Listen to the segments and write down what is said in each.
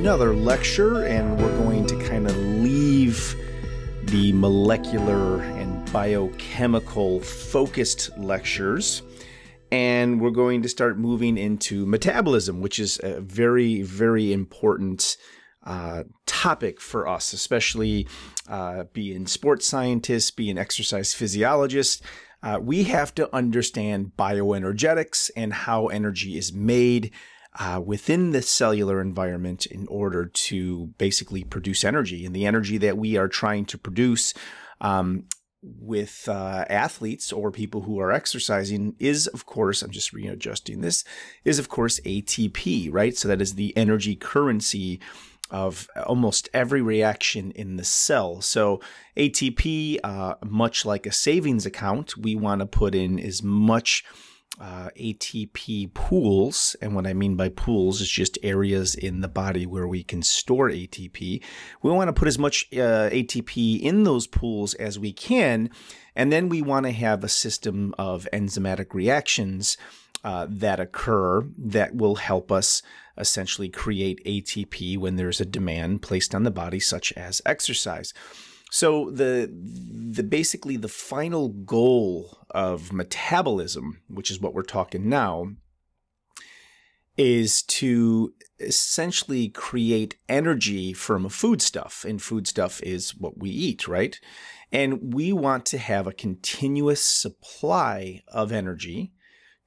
another lecture, and we're going to kind of leave the molecular and biochemical focused lectures. And we're going to start moving into metabolism, which is a very, very important uh, topic for us, especially uh, being sports scientists, being exercise physiologists. Uh, we have to understand bioenergetics and how energy is made uh, within the cellular environment in order to basically produce energy. And the energy that we are trying to produce um, with uh, athletes or people who are exercising is, of course, I'm just readjusting this, is, of course, ATP, right? So that is the energy currency of almost every reaction in the cell. So ATP, uh, much like a savings account, we want to put in as much uh, ATP pools. And what I mean by pools is just areas in the body where we can store ATP. We want to put as much uh, ATP in those pools as we can. And then we want to have a system of enzymatic reactions uh, that occur that will help us essentially create ATP when there's a demand placed on the body, such as exercise. So the the basically the final goal of metabolism, which is what we're talking now, is to essentially create energy from a foodstuff, and foodstuff is what we eat, right? And we want to have a continuous supply of energy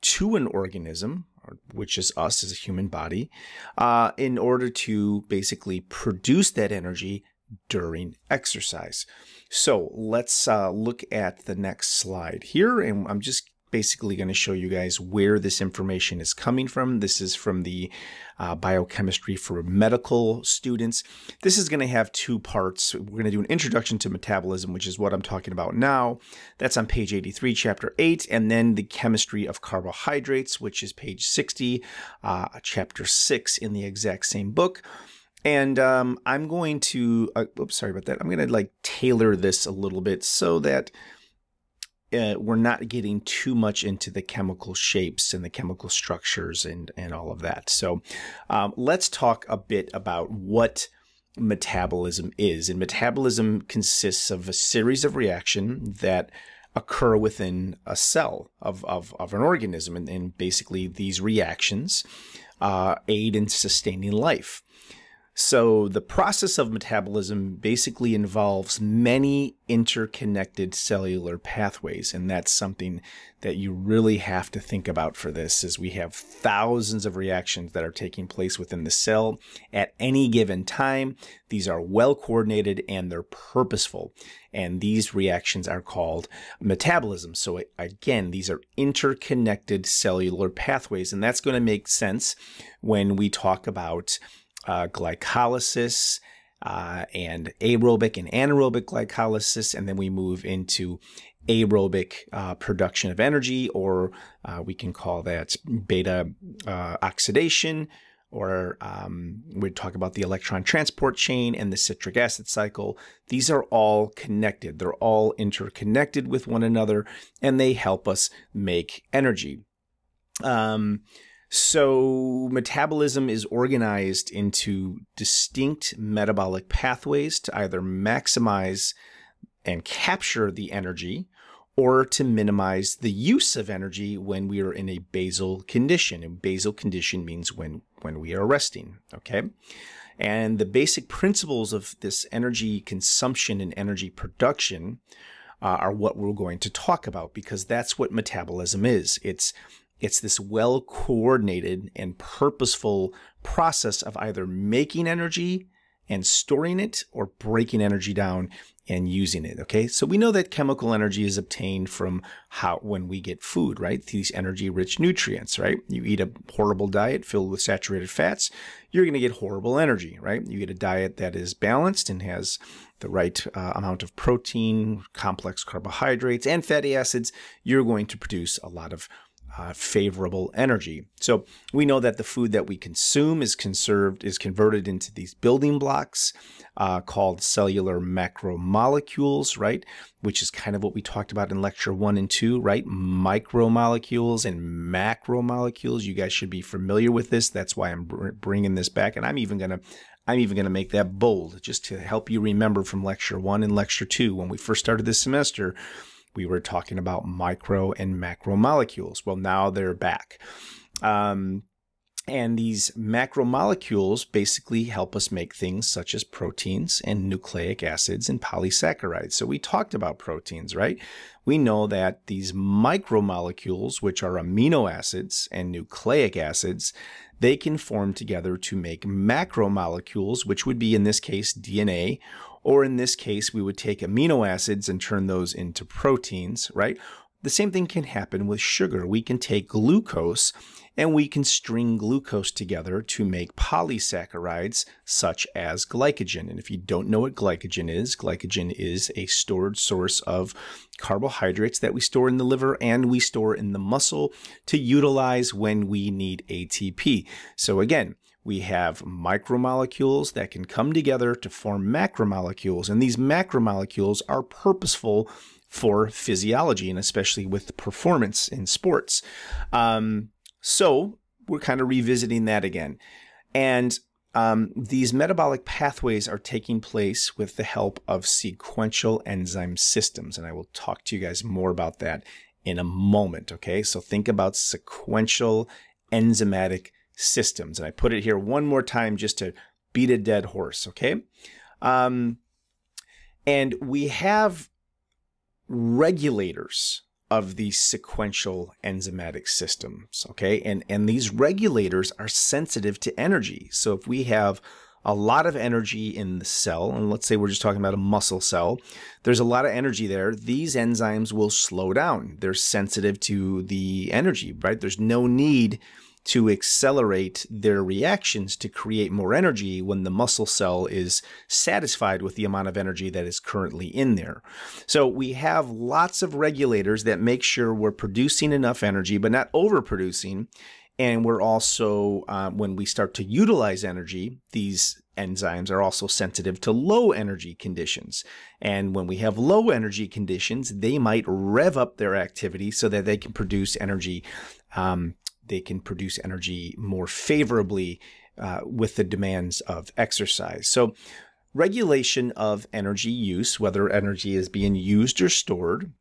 to an organism, which is us as a human body, uh, in order to basically produce that energy during exercise. So let's uh, look at the next slide here. And I'm just basically going to show you guys where this information is coming from. This is from the uh, biochemistry for medical students. This is going to have two parts. We're going to do an introduction to metabolism, which is what I'm talking about now. That's on page 83, chapter 8, and then the chemistry of carbohydrates, which is page 60, uh, chapter 6 in the exact same book. And um, I'm going to, uh, oops, sorry about that. I'm going to like tailor this a little bit so that uh, we're not getting too much into the chemical shapes and the chemical structures and, and all of that. So um, let's talk a bit about what metabolism is. And metabolism consists of a series of reactions that occur within a cell of, of, of an organism. And, and basically these reactions uh, aid in sustaining life. So, the process of metabolism basically involves many interconnected cellular pathways, and that's something that you really have to think about for this is we have thousands of reactions that are taking place within the cell at any given time. These are well coordinated and they're purposeful, and these reactions are called metabolism. So, again, these are interconnected cellular pathways, and that's going to make sense when we talk about uh, glycolysis uh, and aerobic and anaerobic glycolysis, and then we move into aerobic uh, production of energy, or uh, we can call that beta uh, oxidation, or um, we talk about the electron transport chain and the citric acid cycle. These are all connected. They're all interconnected with one another, and they help us make energy. Um, so, metabolism is organized into distinct metabolic pathways to either maximize and capture the energy or to minimize the use of energy when we are in a basal condition. And basal condition means when, when we are resting, okay? And the basic principles of this energy consumption and energy production uh, are what we're going to talk about because that's what metabolism is. It's it's this well coordinated and purposeful process of either making energy and storing it or breaking energy down and using it. Okay. So we know that chemical energy is obtained from how, when we get food, right? These energy rich nutrients, right? You eat a horrible diet filled with saturated fats, you're going to get horrible energy, right? You get a diet that is balanced and has the right uh, amount of protein, complex carbohydrates, and fatty acids, you're going to produce a lot of uh, favorable energy. So we know that the food that we consume is conserved, is converted into these building blocks uh, called cellular macromolecules, right? Which is kind of what we talked about in lecture one and two, right? Micromolecules and macromolecules. You guys should be familiar with this. That's why I'm br- bringing this back, and I'm even gonna. I'm even going to make that bold just to help you remember from lecture one and lecture two. When we first started this semester, we were talking about micro and macromolecules. Well, now they're back. Um, and these macromolecules basically help us make things such as proteins and nucleic acids and polysaccharides. So we talked about proteins, right? We know that these micromolecules, which are amino acids and nucleic acids, they can form together to make macromolecules, which would be in this case DNA, or in this case, we would take amino acids and turn those into proteins, right? The same thing can happen with sugar. We can take glucose and we can string glucose together to make polysaccharides such as glycogen. And if you don't know what glycogen is, glycogen is a stored source of carbohydrates that we store in the liver and we store in the muscle to utilize when we need ATP. So again, we have micromolecules that can come together to form macromolecules, and these macromolecules are purposeful for physiology and especially with performance in sports. Um, so we're kind of revisiting that again. And um, these metabolic pathways are taking place with the help of sequential enzyme systems. And I will talk to you guys more about that in a moment. Okay. So think about sequential enzymatic systems. And I put it here one more time just to beat a dead horse. Okay. Um, and we have regulators of these sequential enzymatic systems. Okay. And, and these regulators are sensitive to energy. So if we have a lot of energy in the cell, and let's say we're just talking about a muscle cell, there's a lot of energy there. These enzymes will slow down. They're sensitive to the energy, right? There's no need to accelerate their reactions to create more energy when the muscle cell is satisfied with the amount of energy that is currently in there. So we have lots of regulators that make sure we're producing enough energy, but not overproducing. And we're also, uh, when we start to utilize energy, these enzymes are also sensitive to low energy conditions. And when we have low energy conditions, they might rev up their activity so that they can produce energy um, they can produce energy more favorably uh, with the demands of exercise. So, regulation of energy use, whether energy is being used or stored,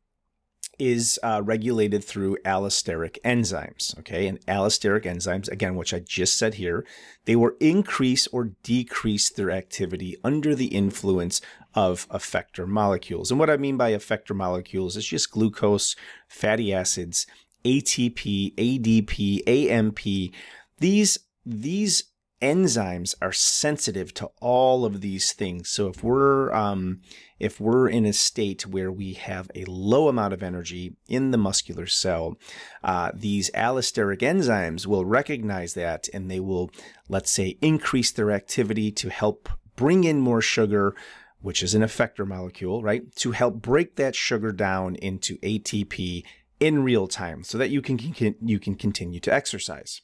is uh, regulated through allosteric enzymes. Okay, and allosteric enzymes, again, which I just said here, they will increase or decrease their activity under the influence of effector molecules. And what I mean by effector molecules is just glucose, fatty acids, ATP, ADP, AMP. These these enzymes are sensitive to all of these things. So if we're um, if we're in a state where we have a low amount of energy in the muscular cell, uh, these allosteric enzymes will recognize that and they will, let's say, increase their activity to help bring in more sugar which is an effector molecule, right? To help break that sugar down into ATP in real time so that you can, can you can continue to exercise.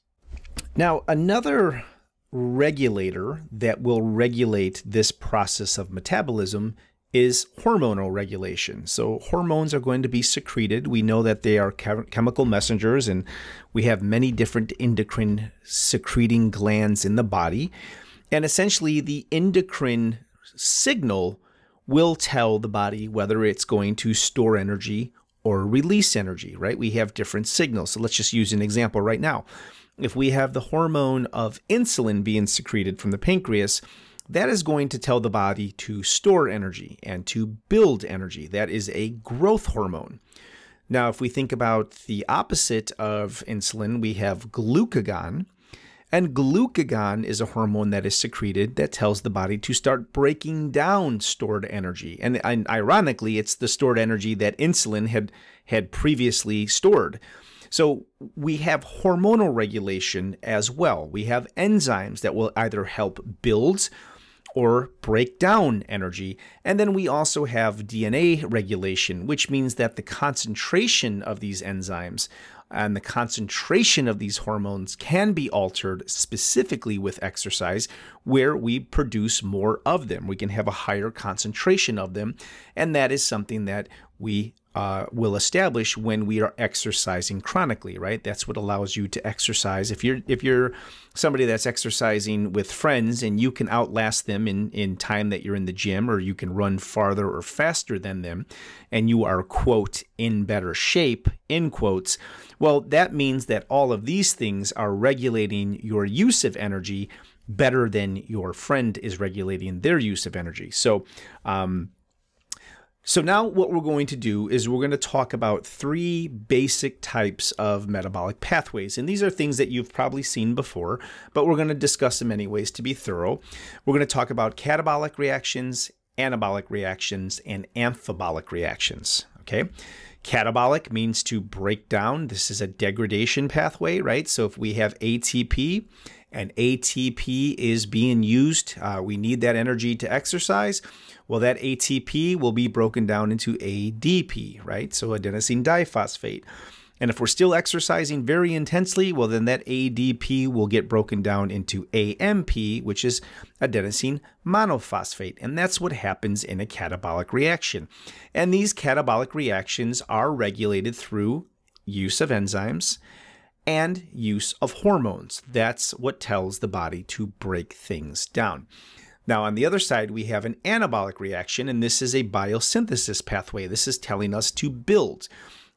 Now, another regulator that will regulate this process of metabolism is hormonal regulation. So, hormones are going to be secreted. We know that they are chemical messengers, and we have many different endocrine secreting glands in the body. And essentially, the endocrine signal will tell the body whether it's going to store energy or release energy, right? We have different signals. So let's just use an example right now. If we have the hormone of insulin being secreted from the pancreas, that is going to tell the body to store energy and to build energy. That is a growth hormone. Now, if we think about the opposite of insulin, we have glucagon, and glucagon is a hormone that is secreted that tells the body to start breaking down stored energy. And, and ironically, it's the stored energy that insulin had, had previously stored. So we have hormonal regulation as well. We have enzymes that will either help build or break down energy. And then we also have DNA regulation, which means that the concentration of these enzymes and the concentration of these hormones can be altered specifically with exercise where we produce more of them. We can have a higher concentration of them, and that is something that we uh, will establish when we are exercising chronically, right? That's what allows you to exercise. If you're if you're somebody that's exercising with friends and you can outlast them in in time that you're in the gym, or you can run farther or faster than them, and you are quote in better shape in quotes, well, that means that all of these things are regulating your use of energy better than your friend is regulating their use of energy. So. Um, so now what we're going to do is we're going to talk about three basic types of metabolic pathways. And these are things that you've probably seen before, but we're going to discuss them anyways to be thorough. We're going to talk about catabolic reactions, anabolic reactions, and amphibolic reactions. Okay. Catabolic means to break down. This is a degradation pathway, right? So if we have ATP and ATP is being used, uh, we need that energy to exercise. Well, that ATP will be broken down into ADP, right? So adenosine diphosphate. And if we're still exercising very intensely, well, then that ADP will get broken down into AMP, which is adenosine monophosphate. And that's what happens in a catabolic reaction. And these catabolic reactions are regulated through use of enzymes and use of hormones. That's what tells the body to break things down. Now, on the other side, we have an anabolic reaction, and this is a biosynthesis pathway. This is telling us to build.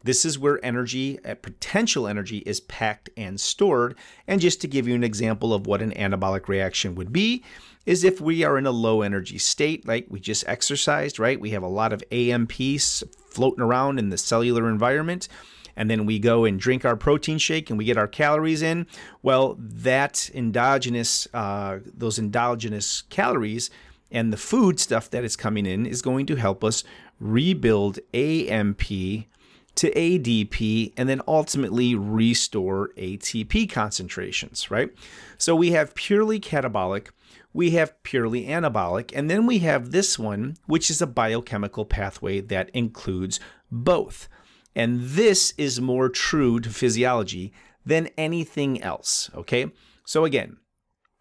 This is where energy, uh, potential energy, is packed and stored. And just to give you an example of what an anabolic reaction would be, is if we are in a low energy state, like we just exercised, right? We have a lot of AMPs floating around in the cellular environment and then we go and drink our protein shake and we get our calories in, well, that endogenous, uh, those endogenous calories and the food stuff that is coming in is going to help us rebuild AMP to ADP and then ultimately restore ATP concentrations, right? So we have purely catabolic, we have purely anabolic, and then we have this one, which is a biochemical pathway that includes both. And this is more true to physiology than anything else, okay? So again,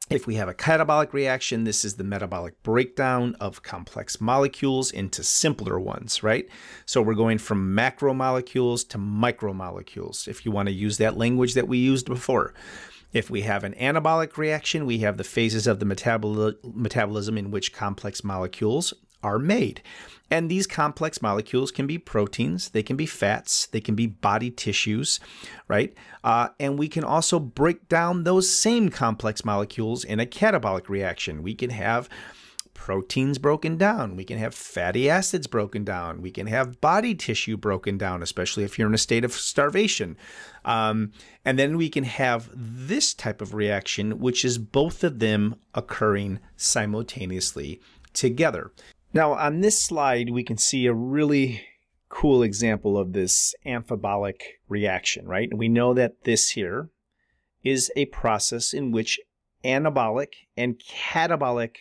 if we have a catabolic reaction, this is the metabolic breakdown of complex molecules into simpler ones, right? So we're going from macromolecules to micromolecules, if you want to use that language that we used before. If we have an anabolic reaction, we have the phases of the metabol metabolism in which complex molecules are made. And these complex molecules can be proteins, they can be fats, they can be body tissues, right? Uh, and we can also break down those same complex molecules in a catabolic reaction. We can have proteins broken down. We can have fatty acids broken down. We can have body tissue broken down, especially if you're in a state of starvation. Um, and then we can have this type of reaction, which is both of them occurring simultaneously together. Now on this slide, we can see a really cool example of this amphibolic reaction, right? And we know that this here is a process in which anabolic and catabolic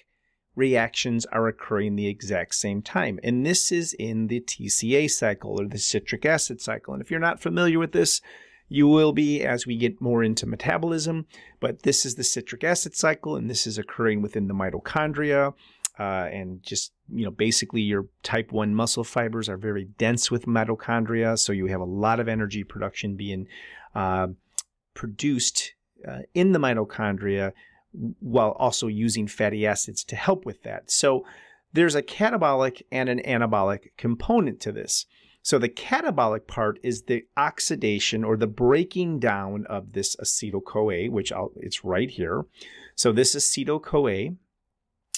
reactions are occurring the exact same time. And this is in the TCA cycle or the citric acid cycle. And if you're not familiar with this, you will be as we get more into metabolism, but this is the citric acid cycle and this is occurring within the mitochondria uh, and just you know basically your type 1 muscle fibers are very dense with mitochondria so you have a lot of energy production being uh, produced uh, in the mitochondria while also using fatty acids to help with that so there's a catabolic and an anabolic component to this so the catabolic part is the oxidation or the breaking down of this acetyl CoA, which I'll, it's right here. So this acetyl CoA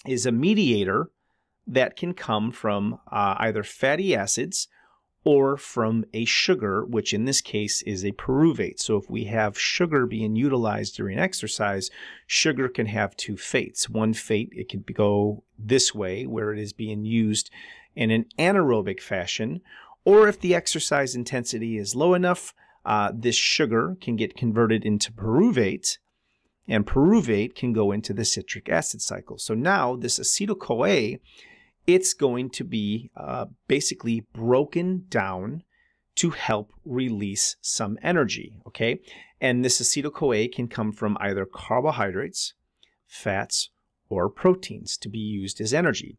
is a mediator that can come from uh, either fatty acids or from a sugar, which in this case is a pyruvate. So if we have sugar being utilized during exercise, sugar can have two fates. One fate, it can go this way, where it is being used in an anaerobic fashion, or if the exercise intensity is low enough, uh, this sugar can get converted into pyruvate and pyruvate can go into the citric acid cycle. So now this acetyl-CoA, it's going to be uh, basically broken down to help release some energy, okay? And this acetyl-CoA can come from either carbohydrates, fats, or proteins to be used as energy.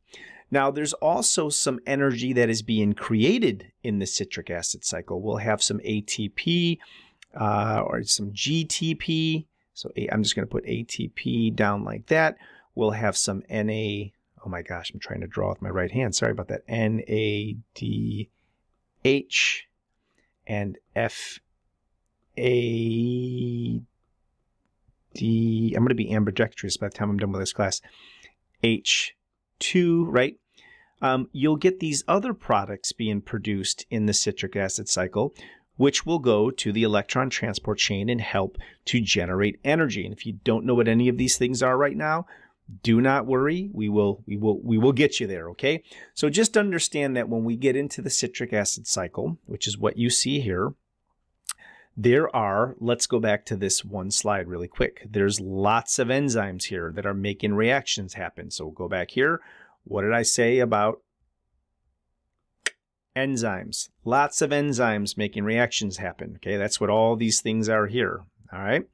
Now, there's also some energy that is being created in the citric acid cycle. We'll have some ATP uh, or some GTP. So I'm just going to put ATP down like that. We'll have some Na. Oh my gosh, I'm trying to draw with my right hand. Sorry about that. NADH and F A D. I'm going to be ambidextrous by the time I'm done with this class. H2, right? Um, you'll get these other products being produced in the citric acid cycle, which will go to the electron transport chain and help to generate energy. And if you don't know what any of these things are right now, do not worry. We will we will we will get you there okay? So just understand that when we get into the citric acid cycle which is what you see here there are let's go back to this one slide really quick. There's lots of enzymes here that are making reactions happen. So we'll go back here. What did i say about enzymes lots of enzymes making reactions happen okay that's what all these things are here all right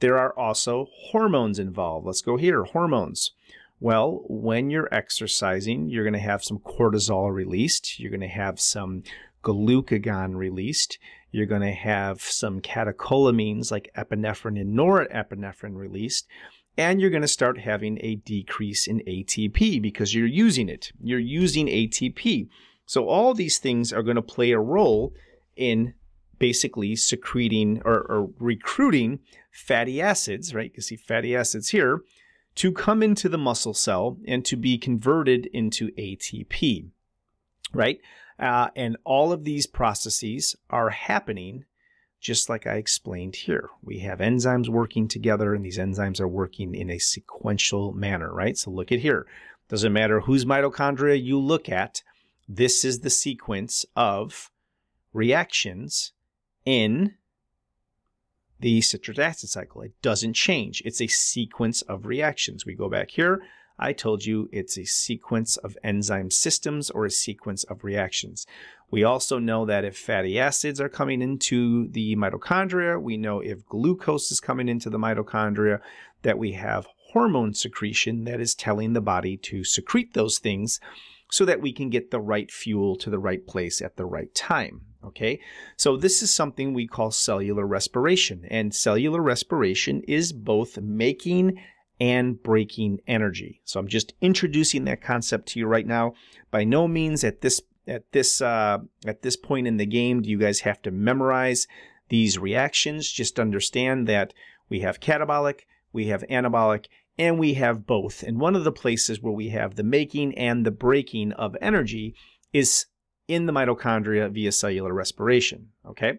there are also hormones involved. Let's go here, hormones. Well, when you're exercising, you're going to have some cortisol released. You're going to have some glucagon released. You're going to have some catecholamines like epinephrine and norepinephrine released. And you're going to start having a decrease in ATP because you're using it. You're using ATP. So all these things are going to play a role in basically secreting or, or recruiting fatty acids, right? You can see fatty acids here, to come into the muscle cell and to be converted into ATP, right? Uh, and all of these processes are happening just like I explained here. We have enzymes working together, and these enzymes are working in a sequential manner, right? So look at here. Doesn't matter whose mitochondria you look at, this is the sequence of reactions in the citric acid cycle. It doesn't change. It's a sequence of reactions. We go back here. I told you it's a sequence of enzyme systems or a sequence of reactions. We also know that if fatty acids are coming into the mitochondria, we know if glucose is coming into the mitochondria, that we have hormone secretion that is telling the body to secrete those things so that we can get the right fuel to the right place at the right time. Okay, so this is something we call cellular respiration, and cellular respiration is both making and breaking energy. So I'm just introducing that concept to you right now. By no means at this at this uh, at this point in the game do you guys have to memorize these reactions. Just understand that we have catabolic, we have anabolic, and we have both. And one of the places where we have the making and the breaking of energy is in the mitochondria via cellular respiration. Okay.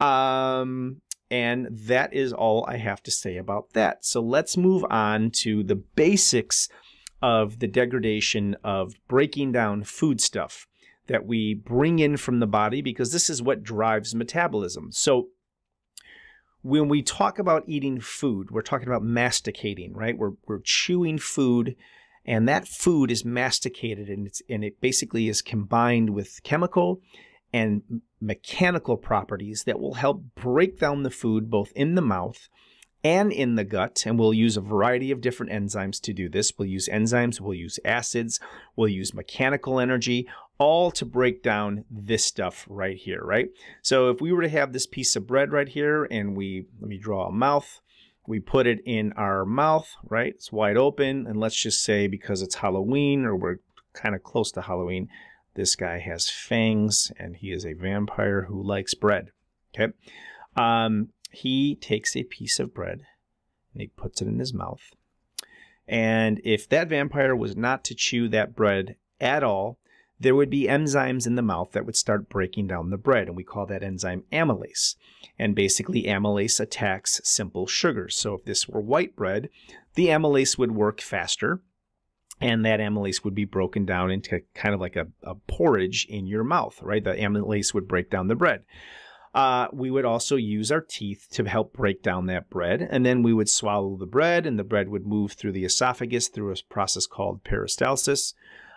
Um, and that is all I have to say about that. So let's move on to the basics of the degradation of breaking down food stuff that we bring in from the body because this is what drives metabolism. So when we talk about eating food, we're talking about masticating, right? We're, we're chewing food and that food is masticated and it's and it basically is combined with chemical and mechanical properties that will help break down the food both in the mouth and in the gut and we'll use a variety of different enzymes to do this we'll use enzymes we'll use acids we'll use mechanical energy all to break down this stuff right here right so if we were to have this piece of bread right here and we let me draw a mouth we put it in our mouth, right? It's wide open. And let's just say because it's Halloween or we're kind of close to Halloween, this guy has fangs and he is a vampire who likes bread. Okay. Um, he takes a piece of bread and he puts it in his mouth. And if that vampire was not to chew that bread at all, there would be enzymes in the mouth that would start breaking down the bread, and we call that enzyme amylase. And basically, amylase attacks simple sugars. So if this were white bread, the amylase would work faster, and that amylase would be broken down into kind of like a, a porridge in your mouth, right? The amylase would break down the bread. Uh, we would also use our teeth to help break down that bread, and then we would swallow the bread, and the bread would move through the esophagus through a process called peristalsis.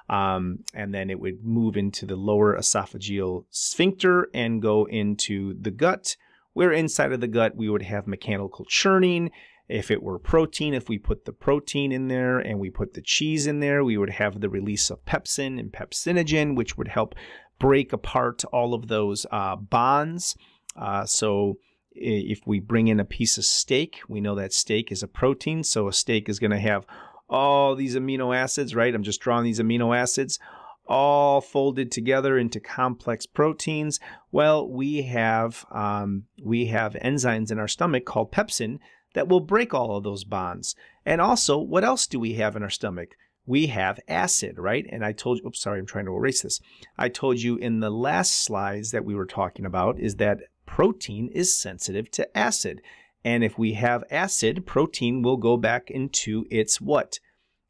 Um, and then it would move into the lower esophageal sphincter and go into the gut, where inside of the gut we would have mechanical churning. If it were protein, if we put the protein in there and we put the cheese in there, we would have the release of pepsin and pepsinogen, which would help break apart all of those uh, bonds. Uh, so if we bring in a piece of steak, we know that steak is a protein. So a steak is going to have all these amino acids, right? I'm just drawing these amino acids all folded together into complex proteins. Well, we have um, we have enzymes in our stomach called pepsin that will break all of those bonds. And also, what else do we have in our stomach? We have acid, right? And I told you, oops, sorry, I'm trying to erase this. I told you in the last slides that we were talking about is that protein is sensitive to acid. And if we have acid, protein will go back into its what?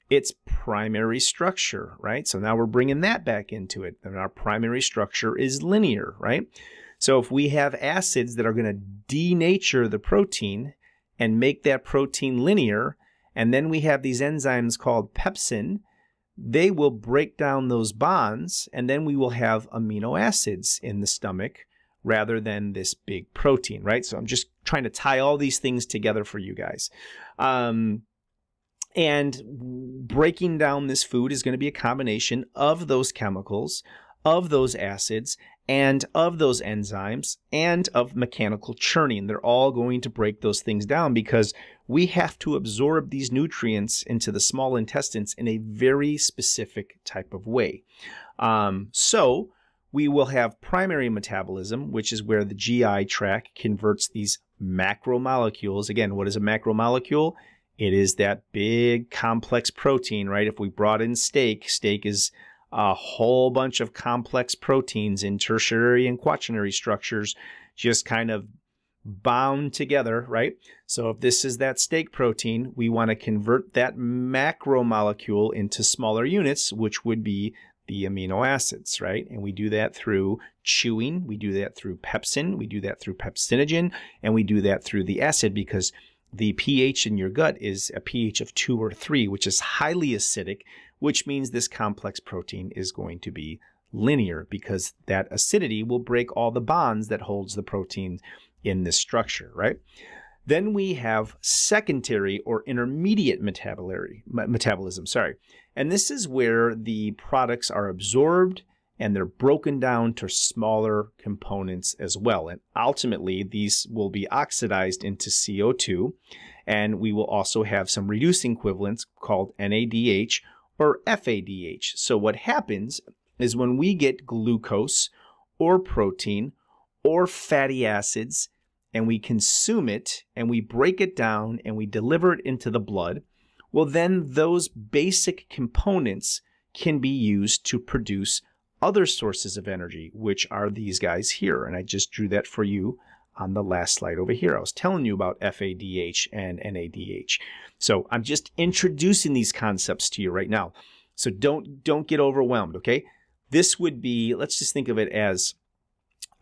Its primary structure, right? So now we're bringing that back into it. And our primary structure is linear, right? So if we have acids that are going to denature the protein and make that protein linear, and then we have these enzymes called pepsin, they will break down those bonds, and then we will have amino acids in the stomach rather than this big protein, right? So I'm just trying to tie all these things together for you guys. Um, and breaking down this food is going to be a combination of those chemicals, of those acids, and of those enzymes, and of mechanical churning. They're all going to break those things down because we have to absorb these nutrients into the small intestines in a very specific type of way. Um, so, we will have primary metabolism, which is where the GI tract converts these macromolecules. Again, what is a macromolecule? It is that big complex protein, right? If we brought in steak, steak is a whole bunch of complex proteins in tertiary and quaternary structures just kind of bound together, right? So if this is that steak protein, we want to convert that macromolecule into smaller units, which would be the amino acids, right? And we do that through chewing, we do that through pepsin, we do that through pepsinogen, and we do that through the acid because the pH in your gut is a pH of 2 or 3, which is highly acidic, which means this complex protein is going to be linear because that acidity will break all the bonds that holds the protein in this structure, right? Then we have secondary or intermediate metabolism, sorry. And this is where the products are absorbed and they're broken down to smaller components as well. And ultimately, these will be oxidized into CO2. And we will also have some reducing equivalents called NADH or FADH. So what happens is when we get glucose or protein or fatty acids and we consume it and we break it down and we deliver it into the blood, well, then those basic components can be used to produce other sources of energy, which are these guys here. And I just drew that for you on the last slide over here. I was telling you about FADH and NADH. So I'm just introducing these concepts to you right now. So don't don't get overwhelmed, okay? This would be, let's just think of it as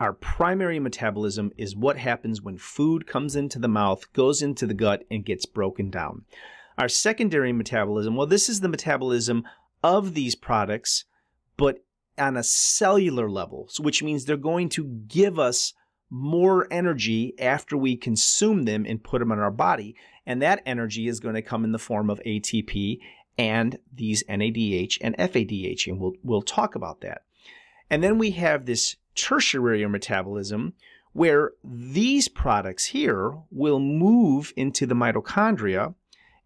our primary metabolism is what happens when food comes into the mouth, goes into the gut, and gets broken down. Our secondary metabolism, well, this is the metabolism of these products, but on a cellular level, which means they're going to give us more energy after we consume them and put them in our body. And that energy is going to come in the form of ATP and these NADH and FADH, and we'll, we'll talk about that. And then we have this tertiary metabolism where these products here will move into the mitochondria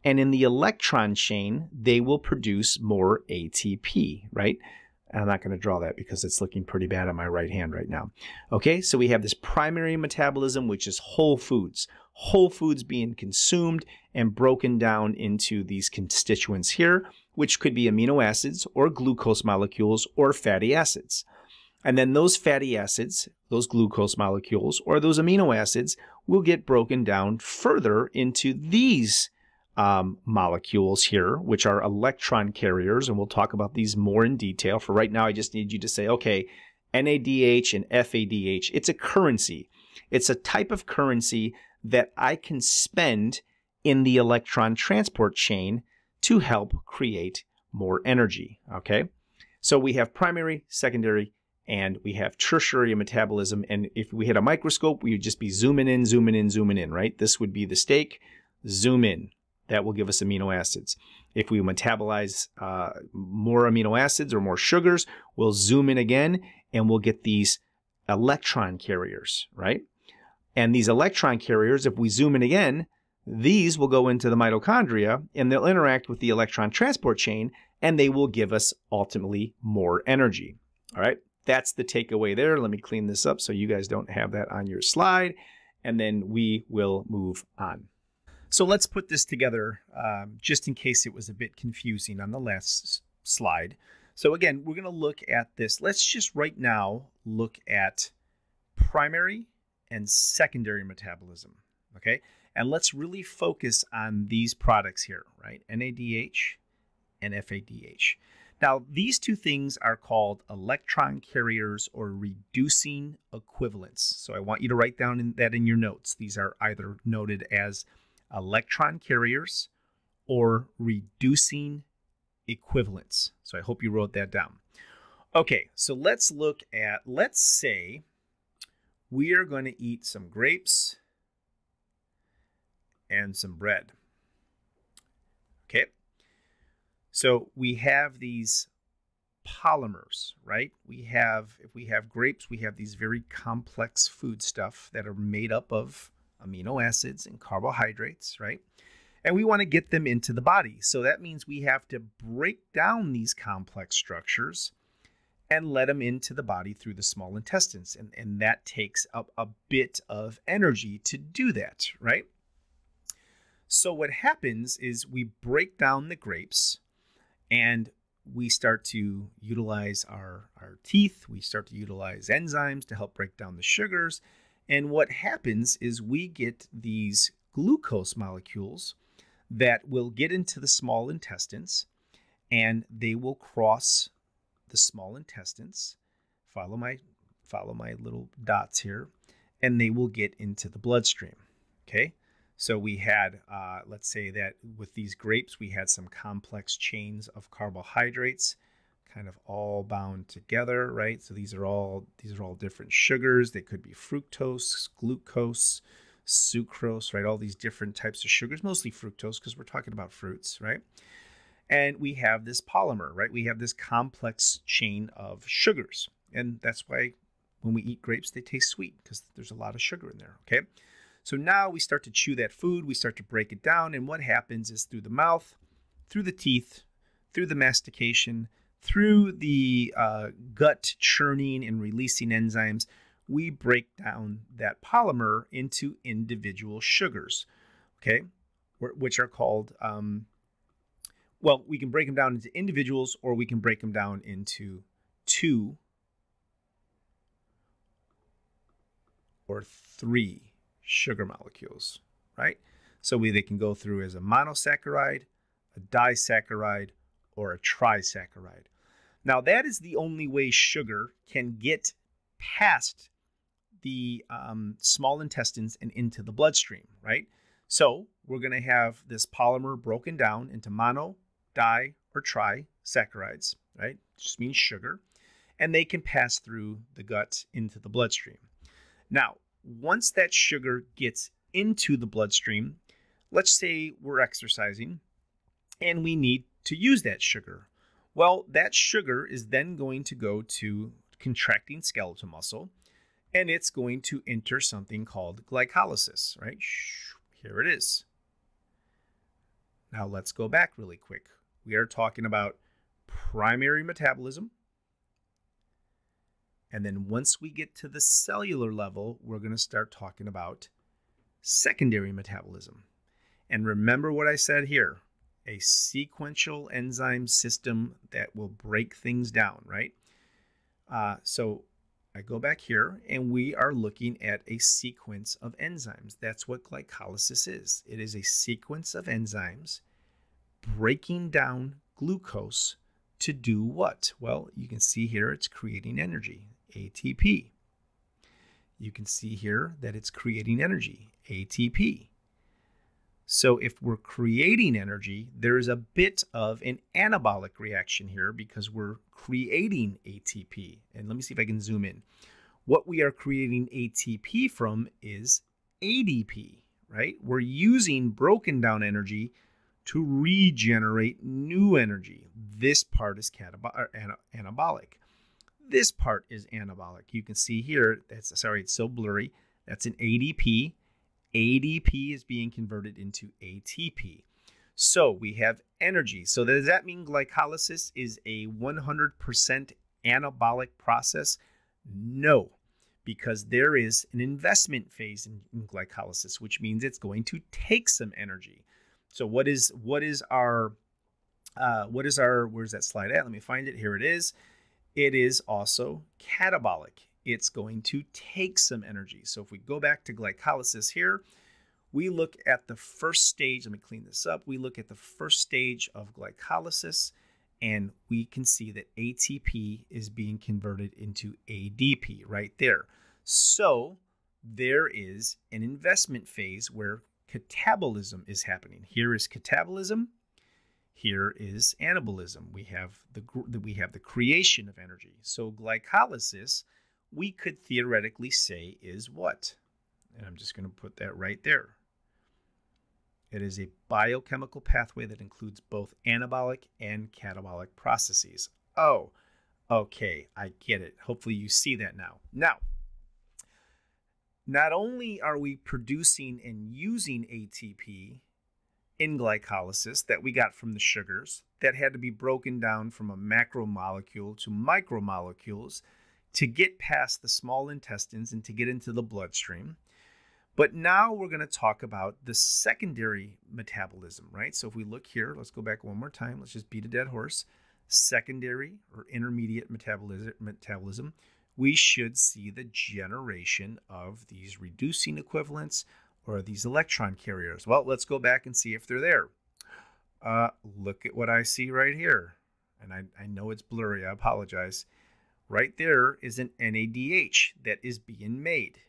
and in the electron chain, they will produce more ATP, right? I'm not going to draw that because it's looking pretty bad on my right hand right now. Okay, so we have this primary metabolism, which is whole foods. Whole foods being consumed and broken down into these constituents here, which could be amino acids or glucose molecules or fatty acids. And then those fatty acids, those glucose molecules, or those amino acids will get broken down further into these um, molecules here, which are electron carriers, and we'll talk about these more in detail. For right now, I just need you to say, okay, NADH and FADH, it's a currency. It's a type of currency that I can spend in the electron transport chain to help create more energy, okay? So we have primary, secondary, and we have tertiary metabolism. And if we had a microscope, we would just be zooming in, zooming in, zooming in, right? This would be the steak. Zoom in. That will give us amino acids. If we metabolize uh, more amino acids or more sugars, we'll zoom in again and we'll get these electron carriers, right? And these electron carriers, if we zoom in again, these will go into the mitochondria and they'll interact with the electron transport chain and they will give us ultimately more energy. All right, that's the takeaway there. Let me clean this up so you guys don't have that on your slide and then we will move on. So let's put this together um, just in case it was a bit confusing on the last slide. So again, we're going to look at this. Let's just right now look at primary and secondary metabolism, okay? And let's really focus on these products here, right? NADH and FADH. Now, these two things are called electron carriers or reducing equivalents. So I want you to write down in, that in your notes. These are either noted as electron carriers or reducing equivalents. So I hope you wrote that down. Okay, so let's look at, let's say we are going to eat some grapes and some bread. Okay, so we have these polymers, right? We have, if we have grapes, we have these very complex food stuff that are made up of amino acids and carbohydrates, right? and we want to get them into the body. So that means we have to break down these complex structures and let them into the body through the small intestines. And, and that takes up a bit of energy to do that, right? So what happens is we break down the grapes and we start to utilize our, our teeth, we start to utilize enzymes to help break down the sugars. And what happens is we get these glucose molecules that will get into the small intestines and they will cross the small intestines. Follow my follow my little dots here, and they will get into the bloodstream. Okay, so we had, uh, let's say that with these grapes, we had some complex chains of carbohydrates, kind of all bound together, right? So these are all these are all different sugars. They could be fructose, glucose, sucrose, right? All these different types of sugars, mostly fructose because we're talking about fruits, right? And we have this polymer, right? We have this complex chain of sugars. And that's why when we eat grapes, they taste sweet because there's a lot of sugar in there, okay? So now we start to chew that food, we start to break it down, and what happens is through the mouth, through the teeth, through the mastication, through the uh, gut churning and releasing enzymes, we break down that polymer into individual sugars, okay, which are called, um, well, we can break them down into individuals or we can break them down into two or three sugar molecules, right? So we, they can go through as a monosaccharide, a disaccharide, or a trisaccharide. Now, that is the only way sugar can get past the um, small intestines and into the bloodstream, right? So we're going to have this polymer broken down into mono, di, or trisaccharides, right? Just means sugar. And they can pass through the gut into the bloodstream. Now, once that sugar gets into the bloodstream, let's say we're exercising and we need to use that sugar. Well, that sugar is then going to go to contracting skeletal muscle and it's going to enter something called glycolysis, right? Here it is. Now let's go back really quick. We are talking about primary metabolism. And then once we get to the cellular level, we're going to start talking about secondary metabolism. And remember what I said here a sequential enzyme system that will break things down, right? Uh, so I go back here and we are looking at a sequence of enzymes. That's what glycolysis is. It is a sequence of enzymes breaking down glucose to do what? Well, you can see here it's creating energy, ATP. You can see here that it's creating energy, ATP. So if we're creating energy, there's a bit of an anabolic reaction here because we're creating ATP. And let me see if I can zoom in. What we are creating ATP from is ADP, right? We're using broken down energy to regenerate new energy. This part is catabolic, anabolic. This part is anabolic. You can see here, that's sorry, it's so blurry. That's an ADP. ADP is being converted into ATP. So we have energy. So does that mean glycolysis is a 100% anabolic process? No, because there is an investment phase in, in, glycolysis, which means it's going to take some energy. So what is what is our uh, what is our where's that slide at? Let me find it. Here it is. It is also catabolic it's going to take some energy. So if we go back to glycolysis here, we look at the first stage. Let me clean this up. We look at the first stage of glycolysis, and we can see that ATP is being converted into ADP right there. So there is an investment phase where catabolism is happening. Here is catabolism. Here is anabolism. We have the we have the creation of energy. So glycolysis we could theoretically say is what? And I'm just going to put that right there. It is a biochemical pathway that includes both anabolic and catabolic processes. Oh, okay, I get it. Hopefully you see that now. Now, not only are we producing and using ATP in glycolysis that we got from the sugars that had to be broken down from a macromolecule to micromolecules to get past the small intestines and to get into the bloodstream. But now we're going to talk about the secondary metabolism, right? So if we look here, let's go back one more time. Let's just beat a dead horse. Secondary or intermediate metabolism, metabolism we should see the generation of these reducing equivalents or these electron carriers. Well, let's go back and see if they're there. Uh, look at what I see right here. And I, I know it's blurry, I apologize right there is an NADH that is being made.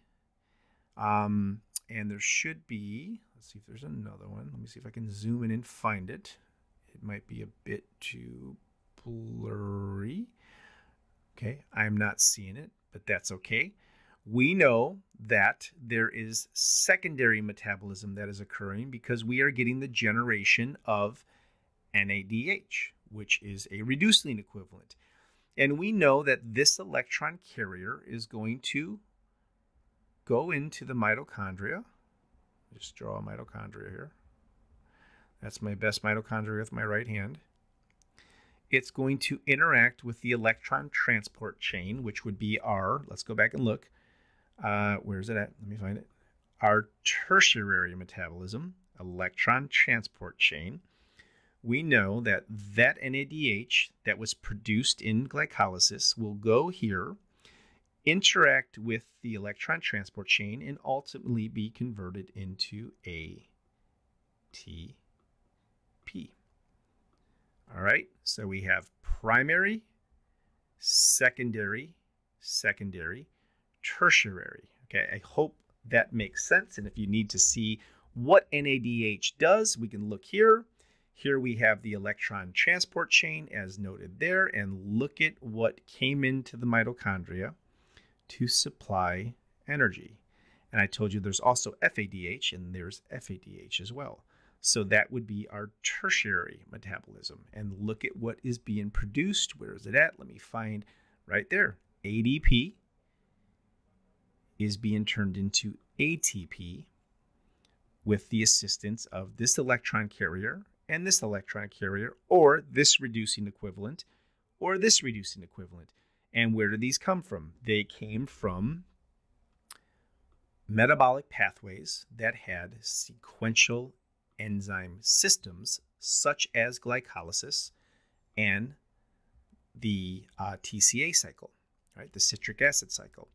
Um, and there should be, let's see if there's another one. Let me see if I can zoom in and find it. It might be a bit too blurry. Okay, I'm not seeing it, but that's okay. We know that there is secondary metabolism that is occurring because we are getting the generation of NADH, which is a reducing equivalent. And we know that this electron carrier is going to go into the mitochondria. Just draw a mitochondria here. That's my best mitochondria with my right hand. It's going to interact with the electron transport chain, which would be our, let's go back and look. Uh, where's it at? Let me find it. Our tertiary metabolism, electron transport chain we know that that NADH that was produced in glycolysis will go here, interact with the electron transport chain, and ultimately be converted into ATP. All right, so we have primary, secondary, secondary, tertiary. Okay, I hope that makes sense. And if you need to see what NADH does, we can look here. Here we have the electron transport chain as noted there, and look at what came into the mitochondria to supply energy. And I told you there's also FADH and there's FADH as well. So that would be our tertiary metabolism. And look at what is being produced. Where is it at? Let me find right there. ADP is being turned into ATP with the assistance of this electron carrier and this electron carrier, or this reducing equivalent, or this reducing equivalent. And where do these come from? They came from metabolic pathways that had sequential enzyme systems, such as glycolysis and the uh, TCA cycle, right? The citric acid cycle.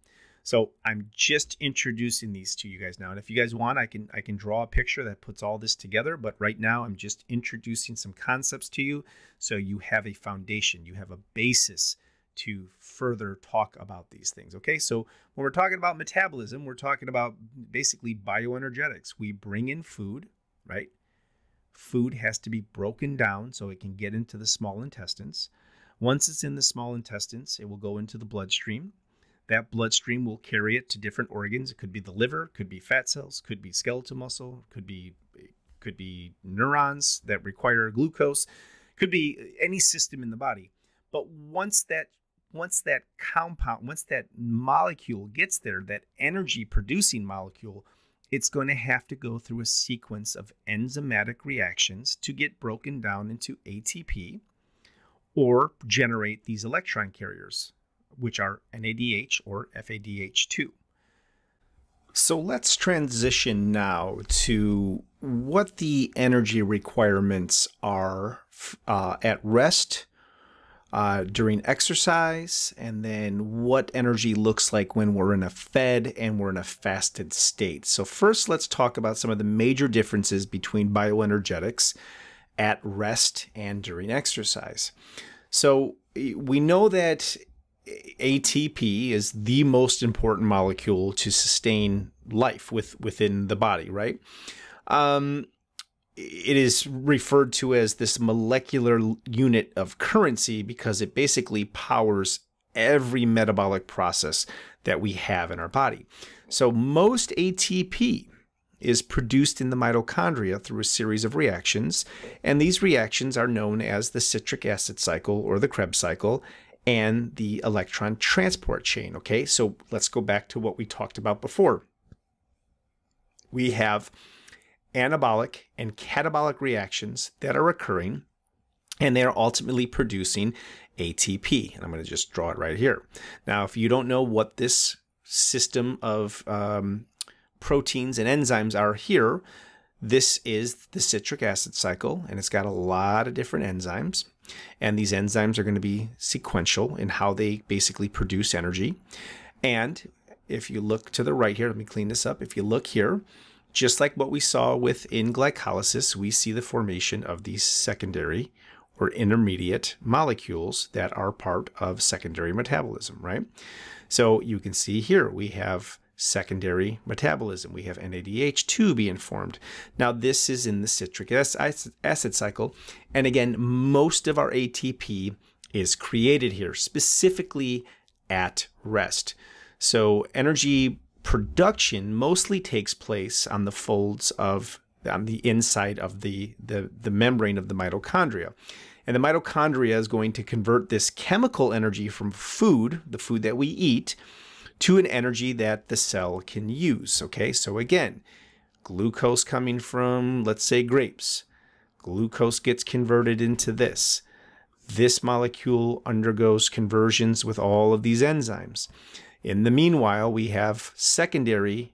So I'm just introducing these to you guys now. And if you guys want, I can I can draw a picture that puts all this together. But right now I'm just introducing some concepts to you so you have a foundation, you have a basis to further talk about these things. Okay, so when we're talking about metabolism, we're talking about basically bioenergetics. We bring in food, right? food has to be broken down so it can get into the small intestines. Once it's in the small intestines, it will go into the bloodstream. That bloodstream will carry it to different organs. It could be the liver, could be fat cells, could be skeletal muscle, could be could be neurons that require glucose, could be any system in the body. But once that once that compound, once that molecule gets there, that energy producing molecule, it's going to have to go through a sequence of enzymatic reactions to get broken down into ATP or generate these electron carriers, which are NADH or FADH2. So let's transition now to what the energy requirements are uh, at rest uh, during exercise, and then what energy looks like when we're in a fed and we're in a fasted state. So, first, let's talk about some of the major differences between bioenergetics at rest and during exercise. So, we know that ATP is the most important molecule to sustain life with, within the body, right? Um, it is referred to as this molecular unit of currency because it basically powers every metabolic process that we have in our body. So most ATP is produced in the mitochondria through a series of reactions, and these reactions are known as the citric acid cycle or the Krebs cycle and the electron transport chain. Okay, so let's go back to what we talked about before. We have anabolic and catabolic reactions that are occurring and they are ultimately producing ATP. And I'm going to just draw it right here. Now, if you don't know what this system of um, proteins and enzymes are here, this is the citric acid cycle, and it's got a lot of different enzymes. And these enzymes are going to be sequential in how they basically produce energy. And if you look to the right here, let me clean this up. If you look here, just like what we saw within glycolysis, we see the formation of these secondary or intermediate molecules that are part of secondary metabolism, right? So you can see here we have secondary metabolism. We have NADH2 being formed. Now, this is in the citric acid cycle. And again, most of our ATP is created here, specifically at rest. So, energy production mostly takes place on the folds of on the inside of the, the, the membrane of the mitochondria. And the mitochondria is going to convert this chemical energy from food, the food that we eat, to an energy that the cell can use. Okay, so again, glucose coming from, let's say, grapes. Glucose gets converted into this. This molecule undergoes conversions with all of these enzymes. In the meanwhile, we have secondary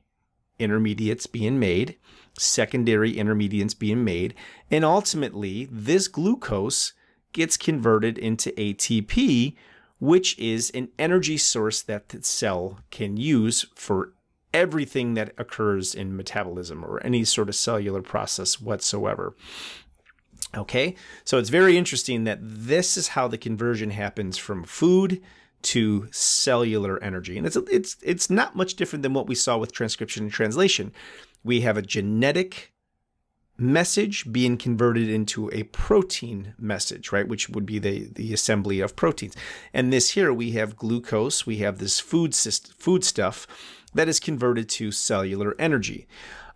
intermediates being made, secondary intermediates being made, and ultimately this glucose gets converted into ATP, which is an energy source that the cell can use for everything that occurs in metabolism or any sort of cellular process whatsoever. Okay, so it's very interesting that this is how the conversion happens from food to cellular energy. And it's it's it's not much different than what we saw with transcription and translation. We have a genetic message being converted into a protein message, right? Which would be the, the assembly of proteins. And this here, we have glucose, we have this food, system food stuff that is converted to cellular energy.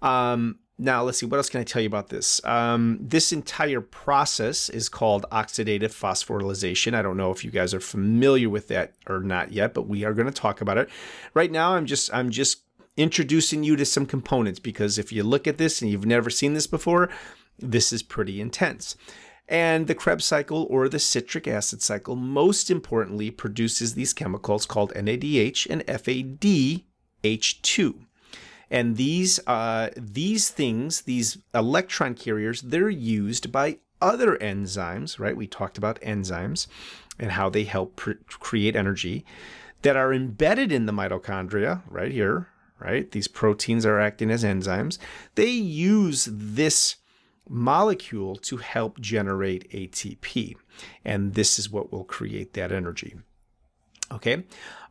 Um, now, let's see, what else can I tell you about this? Um, this entire process is called oxidative phosphorylation. I don't know if you guys are familiar with that or not yet, but we are going to talk about it. Right now, I'm just I'm just introducing you to some components because if you look at this and you've never seen this before, this is pretty intense. And the Krebs cycle or the citric acid cycle, most importantly, produces these chemicals called NADH and FADH2. And these uh, these things, these electron carriers, they're used by other enzymes, right? We talked about enzymes and how they help create energy that are embedded in the mitochondria right here, right? These proteins are acting as enzymes. They use this molecule to help generate ATP. And this is what will create that energy. Okay.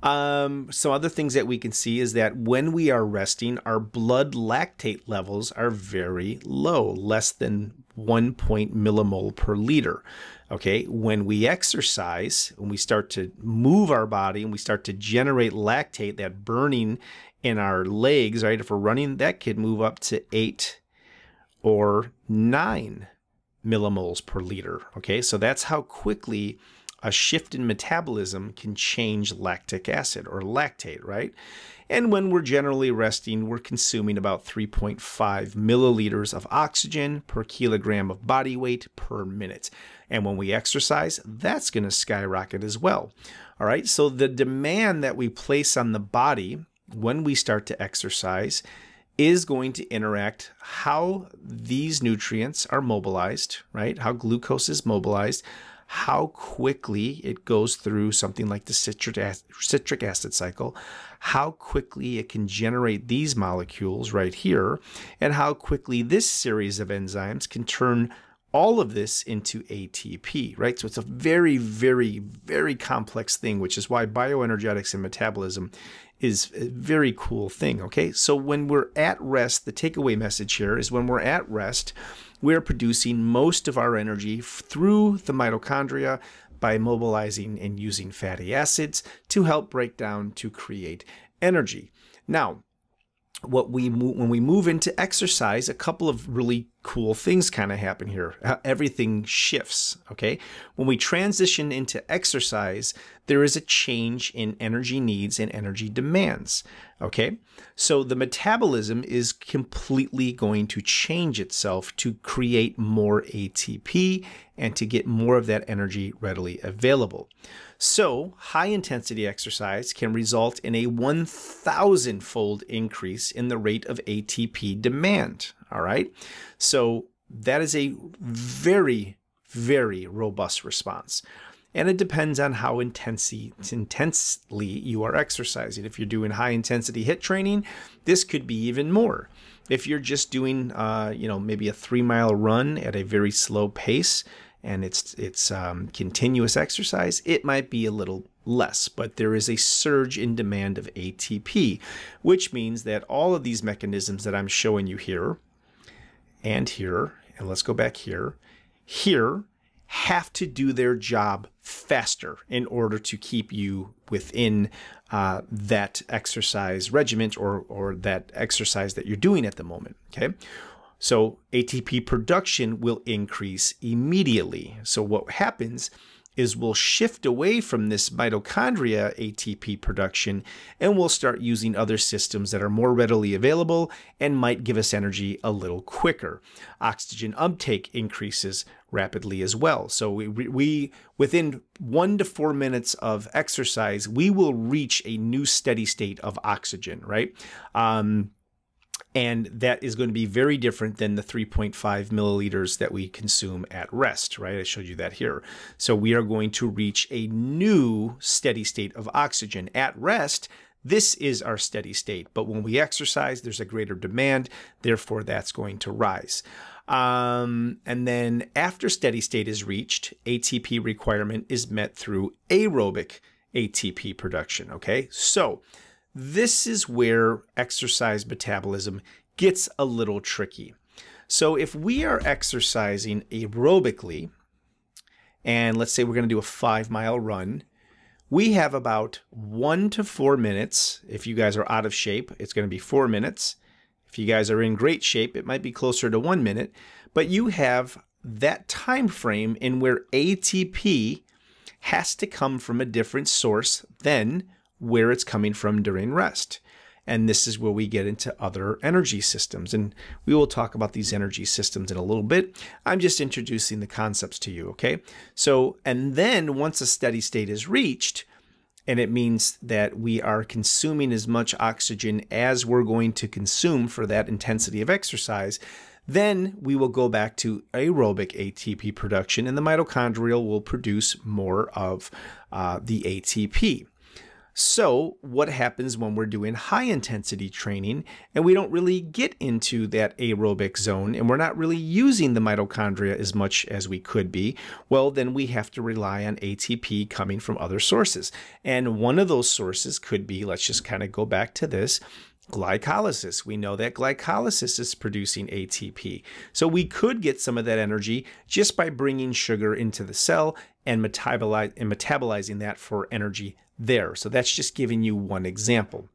Um, some other things that we can see is that when we are resting, our blood lactate levels are very low, less than 1 point millimole per liter. Okay. When we exercise, when we start to move our body and we start to generate lactate, that burning in our legs, right? If we're running, that could move up to 8 or 9 millimoles per liter. Okay. So that's how quickly a shift in metabolism can change lactic acid or lactate, right? And when we're generally resting, we're consuming about 3.5 milliliters of oxygen per kilogram of body weight per minute. And when we exercise, that's going to skyrocket as well. All right, so the demand that we place on the body when we start to exercise is going to interact how these nutrients are mobilized, right? How glucose is mobilized, how quickly it goes through something like the citric acid, citric acid cycle, how quickly it can generate these molecules right here, and how quickly this series of enzymes can turn all of this into ATP, right? So it's a very, very, very complex thing, which is why bioenergetics and metabolism is a very cool thing, okay? So when we're at rest, the takeaway message here is when we're at rest, we're producing most of our energy through the mitochondria by mobilizing and using fatty acids to help break down to create energy. Now, what we when we move into exercise, a couple of really cool things kind of happen here. Everything shifts, okay? When we transition into exercise, there is a change in energy needs and energy demands, okay? So the metabolism is completely going to change itself to create more ATP and to get more of that energy readily available. So, high intensity exercise can result in a 1,000 fold increase in the rate of ATP demand. All right. So, that is a very, very robust response. And it depends on how intensely, intensely you are exercising. If you're doing high intensity HIIT training, this could be even more. If you're just doing, uh, you know, maybe a three mile run at a very slow pace, and it's it's um, continuous exercise, it might be a little less, but there is a surge in demand of ATP, which means that all of these mechanisms that I'm showing you here and here, and let's go back here, here have to do their job faster in order to keep you within uh, that exercise regiment or, or that exercise that you're doing at the moment. Okay. So ATP production will increase immediately. So what happens is we'll shift away from this mitochondria ATP production and we'll start using other systems that are more readily available and might give us energy a little quicker. Oxygen uptake increases rapidly as well. So we, we within one to four minutes of exercise, we will reach a new steady state of oxygen, right? Um, and that is going to be very different than the 3.5 milliliters that we consume at rest, right? I showed you that here. So we are going to reach a new steady state of oxygen. At rest, this is our steady state. But when we exercise, there's a greater demand. Therefore, that's going to rise. Um, and then after steady state is reached, ATP requirement is met through aerobic ATP production. Okay. So this is where exercise metabolism gets a little tricky. So if we are exercising aerobically, and let's say we're going to do a five mile run, we have about one to four minutes. If you guys are out of shape, it's going to be four minutes. If you guys are in great shape, it might be closer to one minute, but you have that time frame in where ATP has to come from a different source than where it's coming from during rest. And this is where we get into other energy systems. And we will talk about these energy systems in a little bit. I'm just introducing the concepts to you, okay? So, and then once a steady state is reached, and it means that we are consuming as much oxygen as we're going to consume for that intensity of exercise, then we will go back to aerobic ATP production, and the mitochondrial will produce more of uh, the ATP. So, what happens when we're doing high intensity training and we don't really get into that aerobic zone and we're not really using the mitochondria as much as we could be? Well, then we have to rely on ATP coming from other sources. And one of those sources could be, let's just kind of go back to this, glycolysis. We know that glycolysis is producing ATP. So we could get some of that energy just by bringing sugar into the cell and, metabolize, and metabolizing that for energy there. So that's just giving you one example.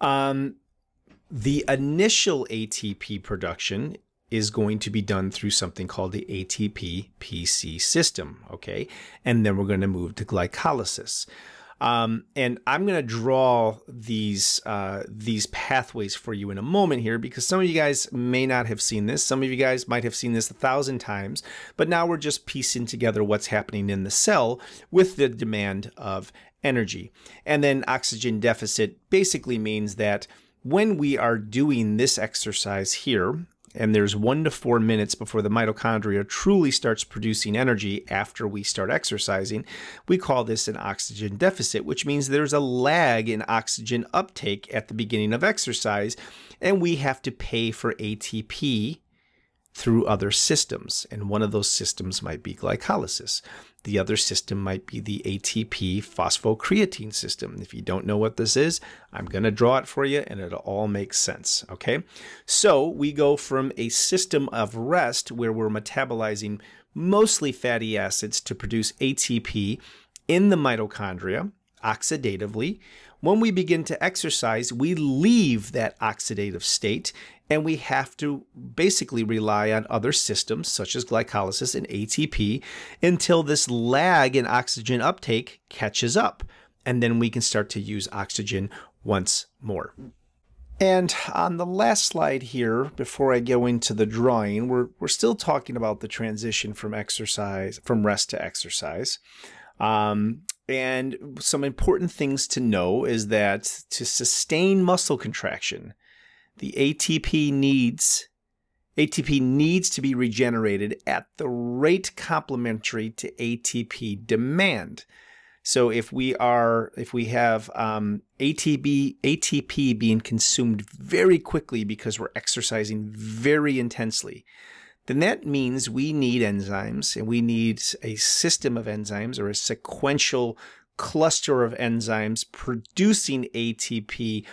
Um, the initial ATP production is going to be done through something called the ATP PC system, okay? And then we're going to move to glycolysis. Um, and I'm going to draw these uh, these pathways for you in a moment here because some of you guys may not have seen this. Some of you guys might have seen this a thousand times, but now we're just piecing together what's happening in the cell with the demand of energy. And then oxygen deficit basically means that when we are doing this exercise here, and there's one to four minutes before the mitochondria truly starts producing energy after we start exercising. We call this an oxygen deficit, which means there's a lag in oxygen uptake at the beginning of exercise, and we have to pay for ATP through other systems. And one of those systems might be glycolysis. The other system might be the ATP phosphocreatine system. If you don't know what this is, I'm going to draw it for you and it'll all make sense. Okay. So we go from a system of rest where we're metabolizing mostly fatty acids to produce ATP in the mitochondria oxidatively. When we begin to exercise, we leave that oxidative state and we have to basically rely on other systems such as glycolysis and ATP until this lag in oxygen uptake catches up. And then we can start to use oxygen once more. And on the last slide here, before I go into the drawing, we're, we're still talking about the transition from exercise, from rest to exercise. Um, and some important things to know is that to sustain muscle contraction, the ATP needs ATP needs to be regenerated at the rate complementary to ATP demand. So if we are if we have um, ATP ATP being consumed very quickly because we're exercising very intensely, then that means we need enzymes and we need a system of enzymes or a sequential cluster of enzymes producing ATP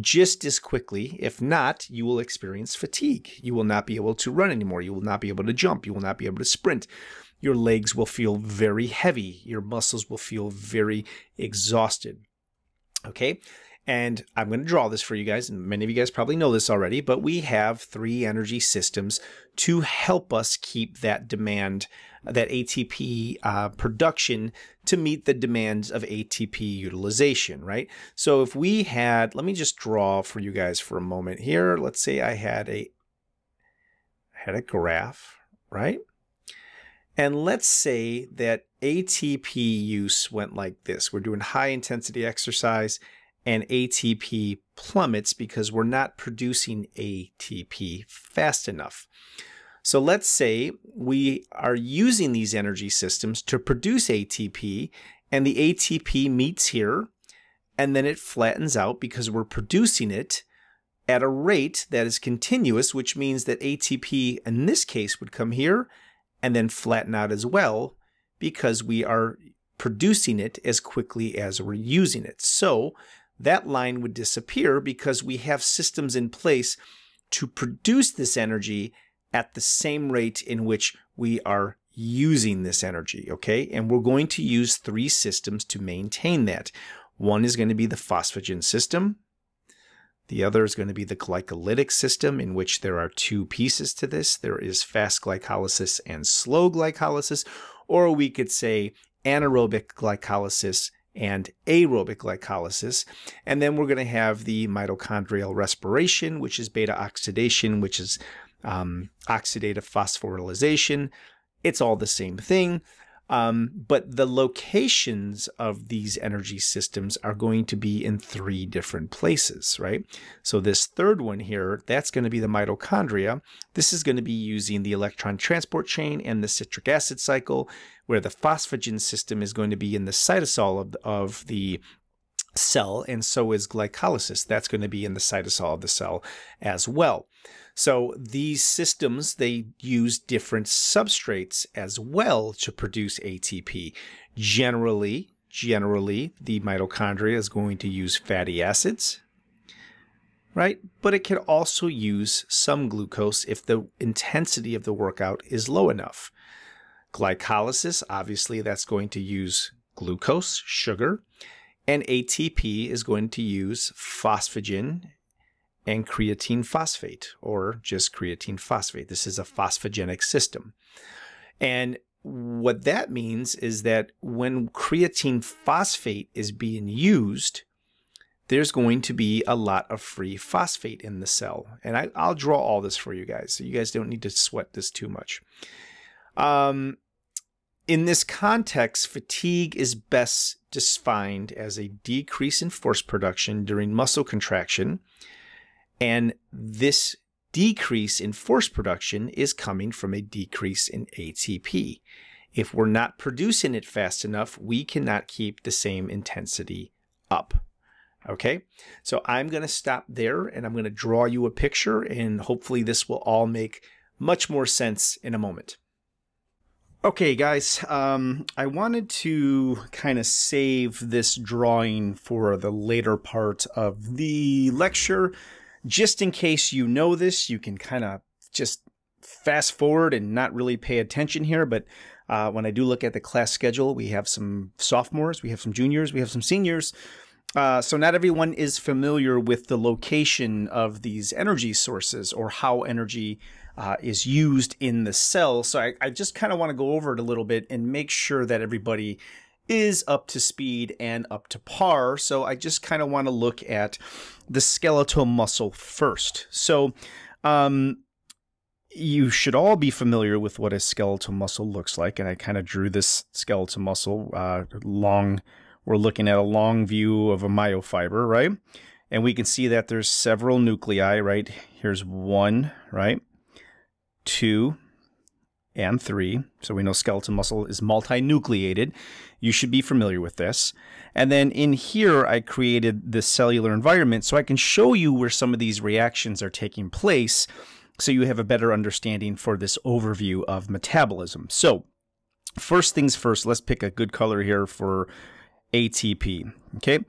just as quickly. If not, you will experience fatigue. You will not be able to run anymore. You will not be able to jump. You will not be able to sprint. Your legs will feel very heavy. Your muscles will feel very exhausted. Okay. And I'm going to draw this for you guys, and many of you guys probably know this already, but we have three energy systems to help us keep that demand, that ATP uh, production to meet the demands of ATP utilization, right? So if we had, let me just draw for you guys for a moment here. Let's say I had a, had a graph, right? And let's say that ATP use went like this. We're doing high intensity exercise and ATP plummets because we're not producing ATP fast enough. So let's say we are using these energy systems to produce ATP and the ATP meets here and then it flattens out because we're producing it at a rate that is continuous, which means that ATP in this case would come here and then flatten out as well because we are producing it as quickly as we're using it. So that line would disappear because we have systems in place to produce this energy at the same rate in which we are using this energy, okay? And we're going to use three systems to maintain that. One is going to be the phosphagen system. The other is going to be the glycolytic system, in which there are two pieces to this. There is fast glycolysis and slow glycolysis, or we could say anaerobic glycolysis and aerobic glycolysis. And then we're going to have the mitochondrial respiration, which is beta oxidation, which is um, oxidative phosphorylation. It's all the same thing. Um, but the locations of these energy systems are going to be in three different places, right? So this third one here, that's going to be the mitochondria. This is going to be using the electron transport chain and the citric acid cycle, where the phosphagen system is going to be in the cytosol of, of the cell, and so is glycolysis. That's going to be in the cytosol of the cell as well. So these systems, they use different substrates as well to produce ATP. Generally, generally, the mitochondria is going to use fatty acids, right? But it can also use some glucose if the intensity of the workout is low enough. Glycolysis, obviously, that's going to use glucose, sugar, and ATP is going to use phosphagen and creatine phosphate, or just creatine phosphate. This is a phosphogenic system. And what that means is that when creatine phosphate is being used, there's going to be a lot of free phosphate in the cell. And I, will draw all this for you guys, so you guys don't need to sweat this too much. Um, in this context, fatigue is best defined as a decrease in force production during muscle contraction and this decrease in force production is coming from a decrease in ATP. If we're not producing it fast enough, we cannot keep the same intensity up. Okay, so I'm going to stop there and I'm going to draw you a picture, and hopefully, this will all make much more sense in a moment. Okay, guys, um, I wanted to kind of save this drawing for the later part of the lecture just in case you know this, you can kind of just fast forward and not really pay attention here. But uh, when I do look at the class schedule, we have some sophomores, we have some juniors, we have some seniors. Uh, so not everyone is familiar with the location of these energy sources or how energy uh, is used in the cell. So I, I just kind of want to go over it a little bit and make sure that everybody is up to speed and up to par. So I just kind of want to look at the skeletal muscle first. So um, you should all be familiar with what a skeletal muscle looks like. And I kind of drew this skeletal muscle uh, long. We're looking at a long view of a myofiber, right? And we can see that there's several nuclei, right? Here's one, right? Two, and 3. So we know skeletal muscle is multinucleated. You should be familiar with this. And then in here, I created the cellular environment so I can show you where some of these reactions are taking place so you have a better understanding for this overview of metabolism. So first things first, let's pick a good color here for ATP. Okay,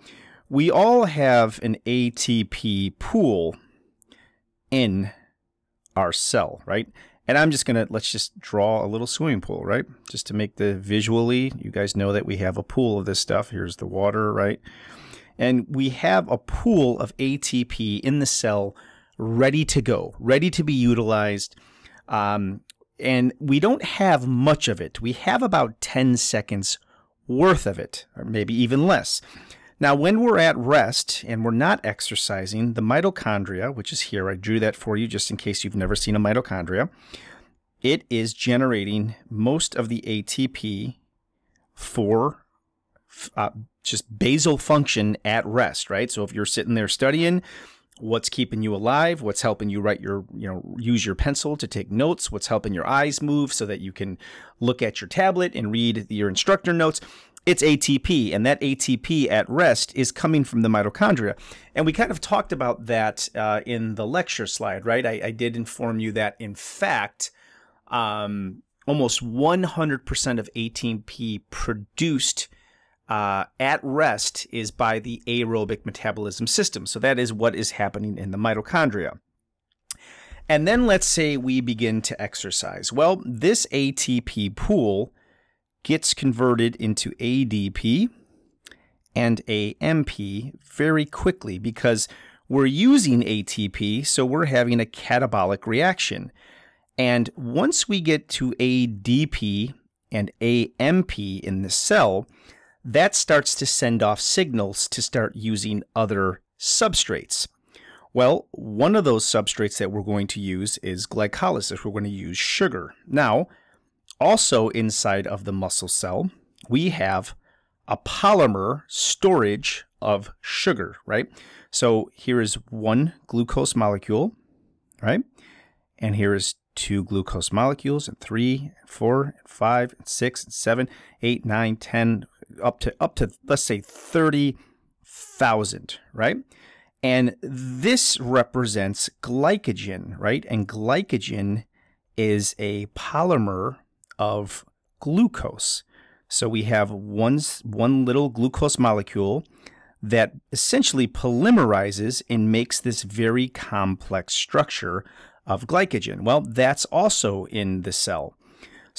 we all have an ATP pool in our cell, right? And I'm just going to, let's just draw a little swimming pool, right? Just to make the visually, you guys know that we have a pool of this stuff. Here's the water, right? And we have a pool of ATP in the cell ready to go, ready to be utilized. Um, and we don't have much of it. We have about 10 seconds worth of it, or maybe even less. Now, when we're at rest and we're not exercising, the mitochondria, which is here, I drew that for you just in case you've never seen a mitochondria, it is generating most of the ATP for uh, just basal function at rest, right? So if you're sitting there studying, what's keeping you alive, what's helping you write your, you know, use your pencil to take notes, what's helping your eyes move so that you can look at your tablet and read your instructor notes it's ATP, and that ATP at rest is coming from the mitochondria. And we kind of talked about that uh, in the lecture slide, right? I, I, did inform you that, in fact, um, almost 100% of ATP produced uh, at rest is by the aerobic metabolism system. So that is what is happening in the mitochondria. And then let's say we begin to exercise. Well, this ATP pool gets converted into ADP and AMP very quickly because we're using ATP, so we're having a catabolic reaction. And once we get to ADP and AMP in the cell, that starts to send off signals to start using other substrates. Well, one of those substrates that we're going to use is glycolysis. We're going to use sugar. Now, also inside of the muscle cell, we have a polymer storage of sugar, right? So here is one glucose molecule, right? And here is two glucose molecules, and three, and four, and five, and six, and seven, eight, nine, ten, up to up to let's say thirty thousand, right? And this represents glycogen, right? And glycogen is a polymer of glucose. So we have one, one little glucose molecule that essentially polymerizes and makes this very complex structure of glycogen. Well, that's also in the cell.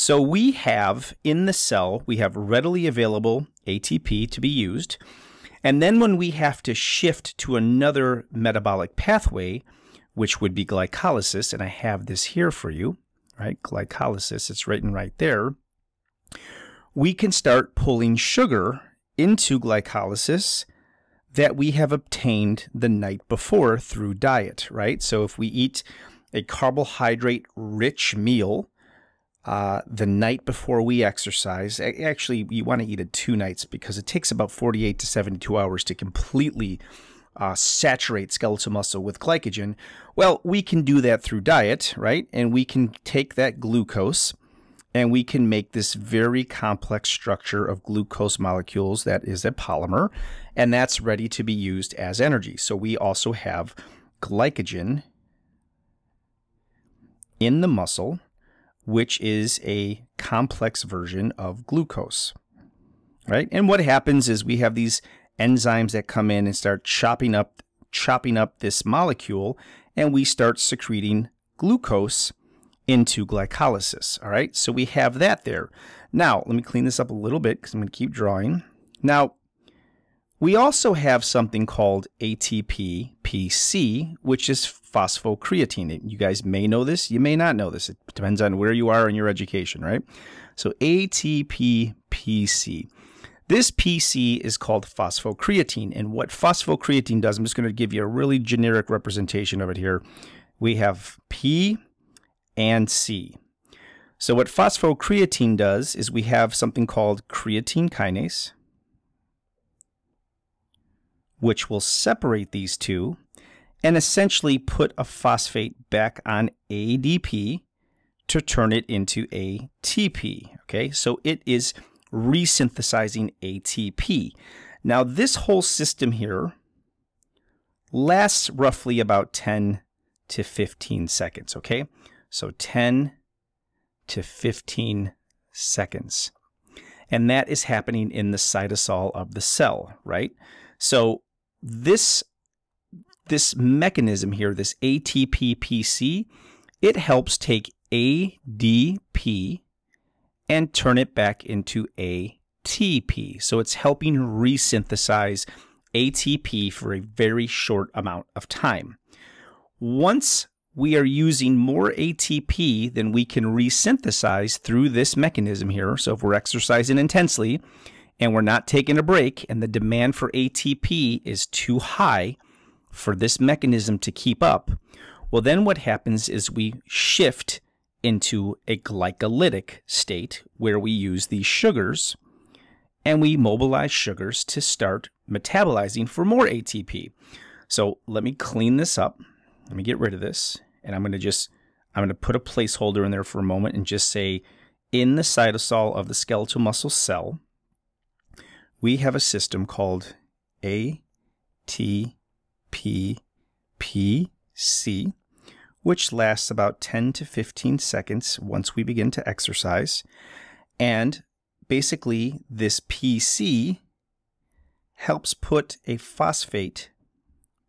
So we have in the cell, we have readily available ATP to be used. And then when we have to shift to another metabolic pathway, which would be glycolysis, and I have this here for you, right? Glycolysis, it's written right there we can start pulling sugar into glycolysis that we have obtained the night before through diet, right? So if we eat a carbohydrate rich meal uh, the night before we exercise, actually, you want to eat it two nights because it takes about 48 to 72 hours to completely uh, saturate skeletal muscle with glycogen. Well, we can do that through diet, right? And we can take that glucose and we can make this very complex structure of glucose molecules that is a polymer, and that's ready to be used as energy. So we also have glycogen in the muscle, which is a complex version of glucose. Right? And what happens is we have these enzymes that come in and start chopping up chopping up this molecule and we start secreting glucose into glycolysis. All right, so we have that there. Now, let me clean this up a little bit because I'm going to keep drawing. Now, we also have something called ATP-PC, which is phosphocreatine. You guys may know this, you may not know this. It depends on where you are in your education, right? So ATP-PC. This PC is called phosphocreatine, and what phosphocreatine does, I'm just going to give you a really generic representation of it here. We have P and C. So what phosphocreatine does is we have something called creatine kinase, which will separate these two and essentially put a phosphate back on ADP to turn it into ATP. Okay, so it is resynthesizing ATP. Now, this whole system here lasts roughly about 10 to 15 seconds. Okay, so 10 to 15 seconds. And that is happening in the cytosol of the cell, right? So this this mechanism here, this ATP-PC, it helps take ADP and turn it back into ATP. So it's helping resynthesize ATP for a very short amount of time. Once we are using more ATP than we can resynthesize through this mechanism here. So if we're exercising intensely and we're not taking a break and the demand for ATP is too high for this mechanism to keep up, well, then what happens is we shift into a glycolytic state where we use these sugars and we mobilize sugars to start metabolizing for more ATP. So let me clean this up. Let me get rid of this and I'm going to just, I'm going to put a placeholder in there for a moment and just say, in the cytosol of the skeletal muscle cell, we have a system called ATPPC, which lasts about 10 to 15 seconds once we begin to exercise. And basically, this PC helps put a phosphate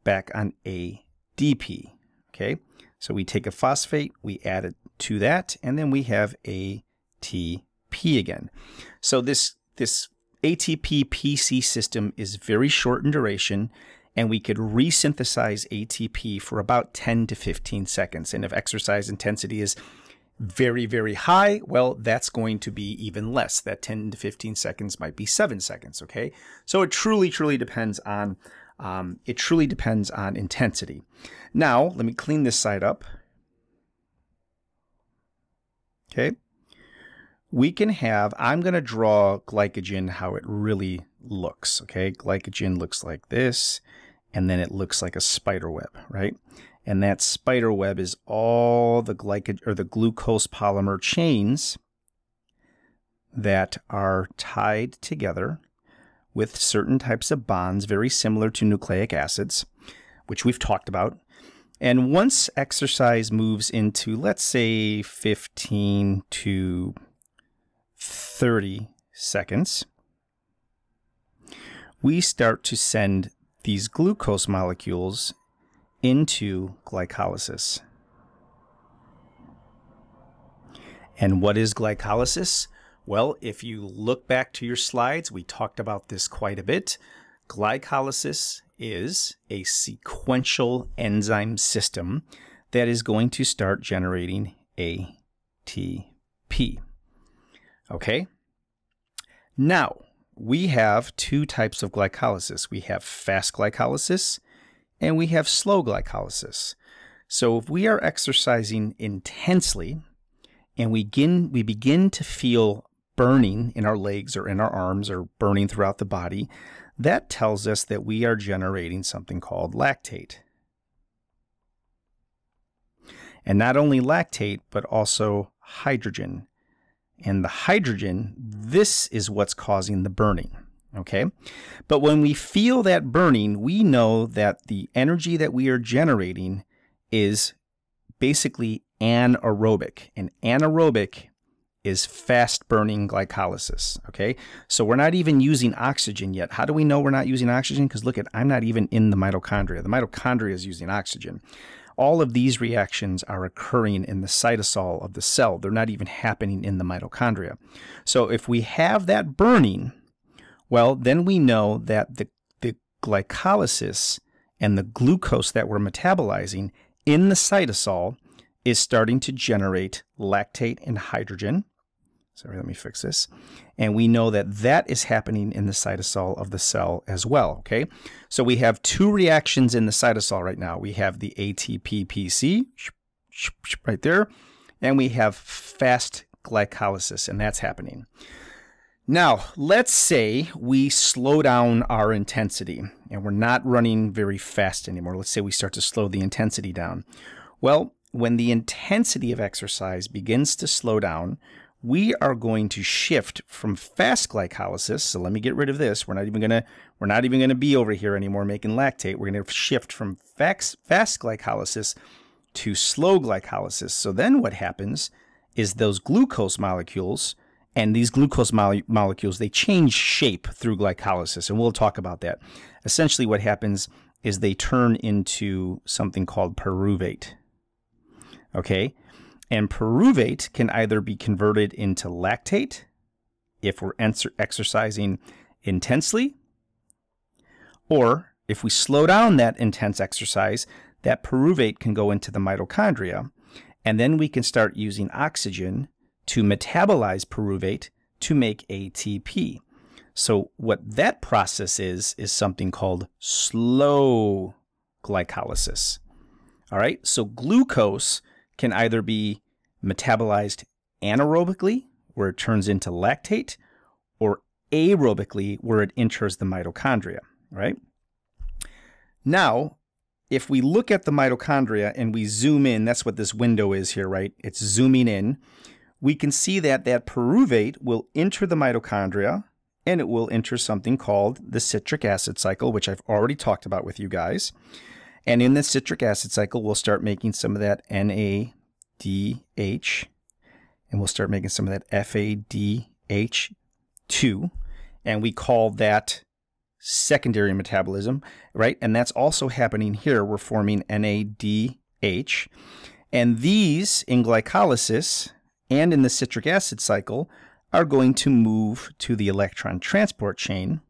back on ADP. Okay, so we take a phosphate, we add it to that, and then we have ATP again. So this, this ATP PC system is very short in duration, and we could resynthesize ATP for about 10 to 15 seconds. And if exercise intensity is very, very high, well, that's going to be even less. That 10 to 15 seconds might be seven seconds, okay? So it truly, truly depends on um, it truly depends on intensity. Now, let me clean this side up. Okay. we can have, I'm going to draw glycogen how it really looks. Okay, glycogen looks like this, and then it looks like a spider web, right? And that spider web is all the glycogen or the glucose polymer chains that are tied together with certain types of bonds very similar to nucleic acids, which we've talked about. And once exercise moves into, let's say, 15 to 30 seconds, we start to send these glucose molecules into glycolysis. And what is glycolysis? Well, if you look back to your slides, we talked about this quite a bit. Glycolysis is a sequential enzyme system that is going to start generating ATP. Okay? Now, we have two types of glycolysis. We have fast glycolysis and we have slow glycolysis. So if we are exercising intensely and we begin, we begin to feel burning in our legs or in our arms or burning throughout the body, that tells us that we are generating something called lactate. And not only lactate, but also hydrogen. And the hydrogen, this is what's causing the burning. Okay. But when we feel that burning, we know that the energy that we are generating is basically anaerobic. And anaerobic is fast burning glycolysis. Okay. So we're not even using oxygen yet. How do we know we're not using oxygen? Because look at, I'm not even in the mitochondria. The mitochondria is using oxygen. All of these reactions are occurring in the cytosol of the cell. They're not even happening in the mitochondria. So if we have that burning, well, then we know that the, the glycolysis and the glucose that we're metabolizing in the cytosol is starting to generate lactate and hydrogen. Sorry, let me fix this. And we know that that is happening in the cytosol of the cell as well, okay? So we have two reactions in the cytosol right now. We have the ATP-PC right there, and we have fast glycolysis, and that's happening. Now, let's say we slow down our intensity and we're not running very fast anymore. Let's say we start to slow the intensity down. Well, when the intensity of exercise begins to slow down, we are going to shift from fast glycolysis. So let me get rid of this. We're not even gonna we're not even gonna be over here anymore making lactate. We're gonna shift from fast, fast glycolysis to slow glycolysis. So then what happens is those glucose molecules and these glucose mo molecules they change shape through glycolysis, and we'll talk about that. Essentially, what happens is they turn into something called pyruvate. Okay, and pyruvate can either be converted into lactate if we're exercising intensely, or if we slow down that intense exercise, that pyruvate can go into the mitochondria, and then we can start using oxygen to metabolize pyruvate to make ATP. So what that process is, is something called slow glycolysis. All right, so glucose can either be metabolized anaerobically, where it turns into lactate, or aerobically, where it enters the mitochondria, right? Now, if we look at the mitochondria and we zoom in, that's what this window is here, right? It's zooming in. We can see that that pyruvate will enter the mitochondria and it will enter something called the citric acid cycle, which I've already talked about with you guys. And in the citric acid cycle, we'll start making some of that NADH, and we'll start making some of that FADH2, and we call that secondary metabolism, right? And that's also happening here. We're forming NADH. And these in glycolysis and in the citric acid cycle are going to move to the electron transport chain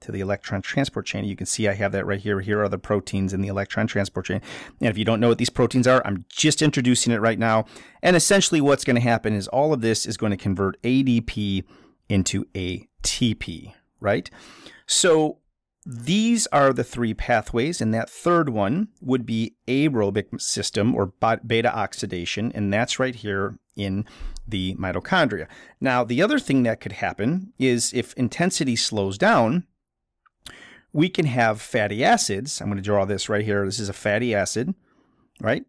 to the electron transport chain. You can see I have that right here. Here are the proteins in the electron transport chain. And if you don't know what these proteins are, I'm just introducing it right now. And essentially what's going to happen is all of this is going to convert ADP into ATP, right? So these are the three pathways, and that third one would be aerobic system or beta oxidation, and that's right here in the mitochondria. Now, the other thing that could happen is if intensity slows down, we can have fatty acids. I'm going to draw this right here. This is a fatty acid, right?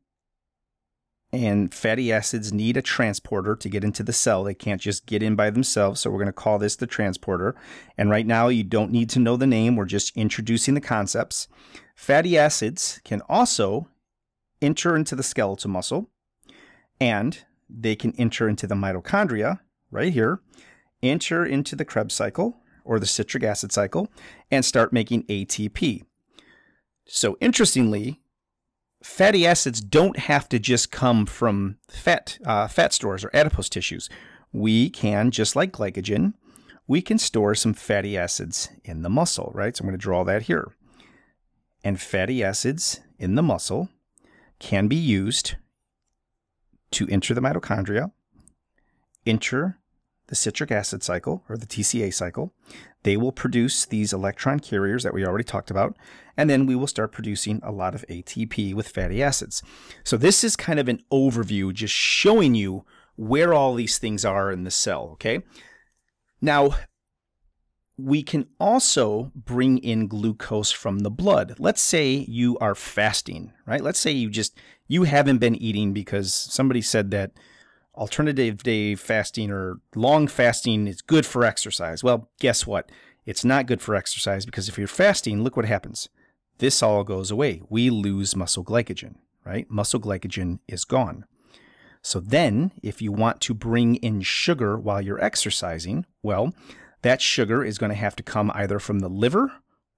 And fatty acids need a transporter to get into the cell. They can't just get in by themselves. So we're going to call this the transporter. And right now, you don't need to know the name. We're just introducing the concepts. Fatty acids can also enter into the skeletal muscle and they can enter into the mitochondria right here, enter into the Krebs cycle or the citric acid cycle, and start making ATP. So interestingly, fatty acids don't have to just come from fat, uh, fat stores or adipose tissues. We can, just like glycogen, we can store some fatty acids in the muscle, right? So I'm going to draw that here. And fatty acids in the muscle can be used to enter the mitochondria, enter the citric acid cycle or the TCA cycle. They will produce these electron carriers that we already talked about, and then we will start producing a lot of ATP with fatty acids. So this is kind of an overview, just showing you where all these things are in the cell, okay? Now, we can also bring in glucose from the blood. Let's say you are fasting, right? Let's say you just you haven't been eating because somebody said that alternative day fasting or long fasting is good for exercise. Well, guess what? It's not good for exercise because if you're fasting, look what happens. This all goes away. We lose muscle glycogen, right? Muscle glycogen is gone. So then, if you want to bring in sugar while you're exercising, well, that sugar is going to have to come either from the liver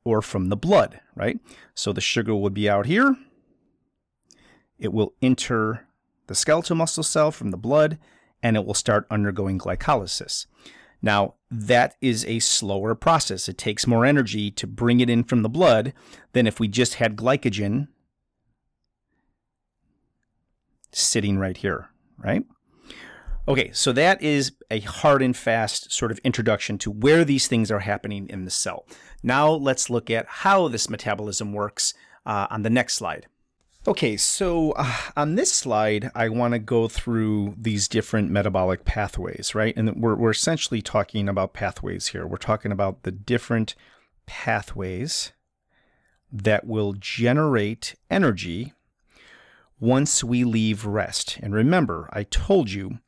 or from the blood, right? So the sugar would be out here. It will enter the skeletal muscle cell from the blood, and it will start undergoing glycolysis. Now, that is a slower process. It takes more energy to bring it in from the blood than if we just had glycogen sitting right here, right? Okay, so that is a hard and fast sort of introduction to where these things are happening in the cell. Now let's look at how this metabolism works uh, on the next slide. Okay, so uh, on this slide, I want to go through these different metabolic pathways, right? And we're, we're essentially talking about pathways here. We're talking about the different pathways that will generate energy once we leave rest. And remember, I told you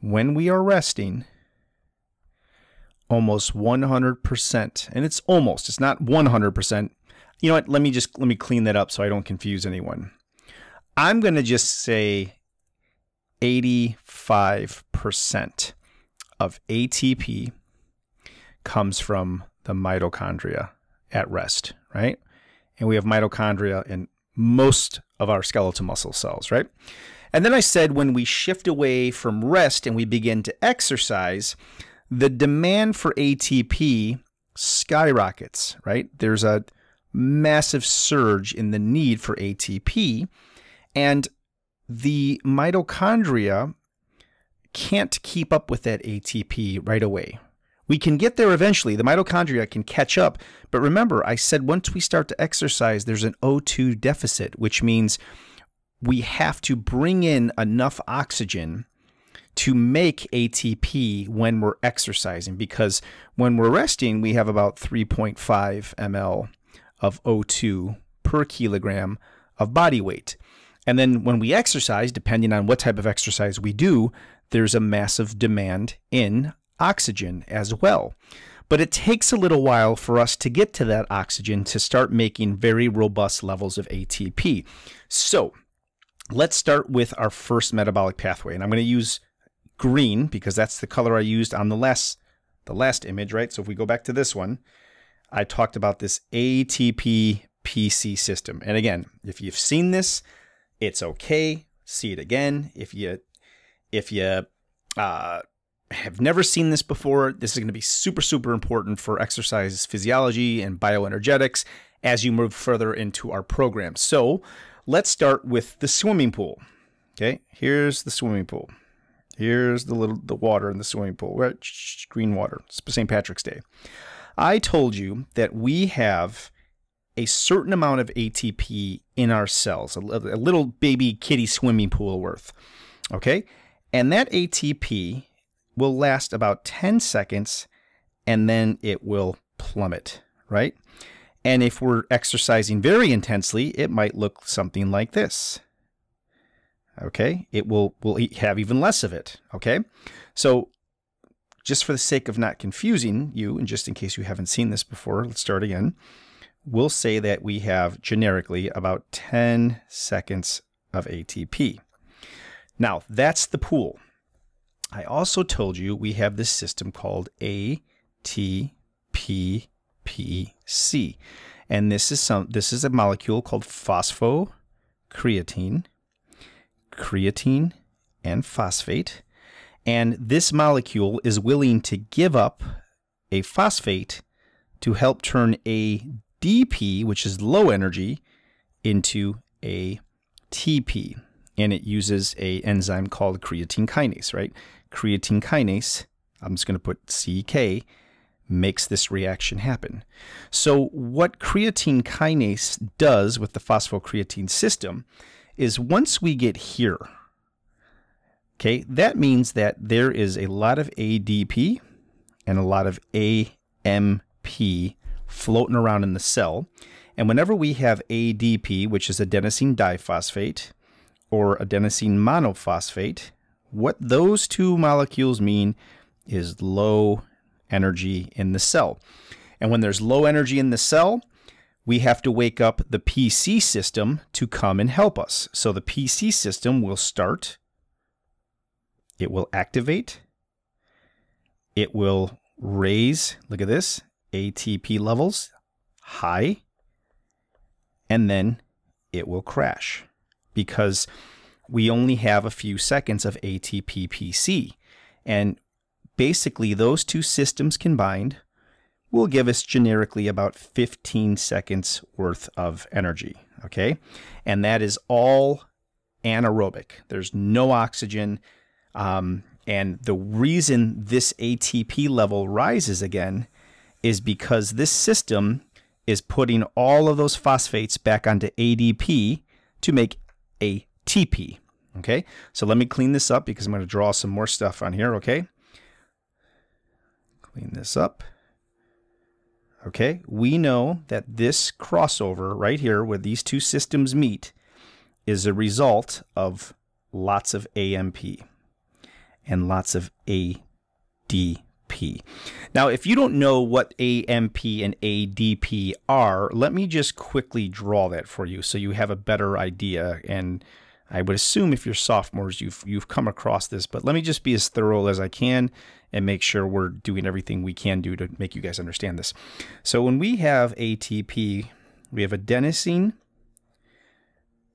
when we are resting, almost 100%, and it's almost, it's not 100%. You know what? Let me just let me clean that up so I don't confuse anyone. I'm going to just say 85% of ATP comes from the mitochondria at rest, right? And we have mitochondria in most of our skeletal muscle cells, right? And then I said when we shift away from rest and we begin to exercise, the demand for ATP skyrockets, right? There's a massive surge in the need for ATP and the mitochondria can't keep up with that ATP right away. We can get there eventually. The mitochondria can catch up. But remember, I said once we start to exercise, there's an O2 deficit, which means we have to bring in enough oxygen to make ATP when we're exercising because when we're resting, we have about 3.5 ml of O2 per kilogram of body weight. And then when we exercise, depending on what type of exercise we do, there's a massive demand in oxygen as well. But it takes a little while for us to get to that oxygen to start making very robust levels of ATP. So let's start with our first metabolic pathway. And I'm going to use green because that's the color I used on the last the last image, right? So if we go back to this one, I talked about this ATP PC system. And again, if you've seen this, it's okay. See it again. If you if you uh, have never seen this before, this is going to be super super important for exercise physiology and bioenergetics as you move further into our program. So let's start with the swimming pool. Okay, here's the swimming pool. Here's the little the water in the swimming pool. Right, green water. It's St. Patrick's Day. I told you that we have a certain amount of ATP in our cells, a, little baby kitty swimming pool worth. Okay? And that ATP will last about 10 seconds and then it will plummet, right? And if we're exercising very intensely, it might look something like this. Okay, it will will have even less of it. Okay, so just for the sake of not confusing you, and just in case you haven't seen this before, let's start again. We'll say that we have generically about 10 seconds of ATP. Now, that's the pool. I also told you we have this system called ATPPC. And this is some this is a molecule called phosphocreatine, creatine, creatine and phosphate. And this molecule is willing to give up a phosphate to help turn ADP, which is low energy, into ATP. And it uses a enzyme called creatine kinase, right? creatine kinase, I'm just going to put CK, makes this reaction happen. So what creatine kinase does with the phosphocreatine system is once we get here, okay, that means that there is a lot of ADP and a lot of AMP floating around in the cell. And whenever we have ADP, which is adenosine diphosphate, or adenosine monophosphate, what those two molecules mean is low energy in the cell. And when there's low energy in the cell, we have to wake up the PC system to come and help us. So the PC system will start, it will activate, it will raise, look at this, ATP levels high, and then it will crash because we only have a few seconds of ATP-PC. And basically those two systems combined will give us generically about 15 seconds worth of energy, okay? And that is all anaerobic. There's no oxygen. Um, and the reason this ATP level rises again is because this system is putting all of those phosphates back onto ADP to make ATP. Okay, so let me clean this up because I'm going to draw some more stuff on here, okay? Clean this up. Okay, we know that this crossover right here where these two systems meet is a result of lots of AMP and lots of ADP. Now, if you don't know what AMP and ADP are, let me just quickly draw that for you so you have a better idea and I would assume if you're sophomores, you've you've come across this, but let me just be as thorough as I can and make sure we're doing everything we can do to make you guys understand this. So when we have ATP, we have adenosine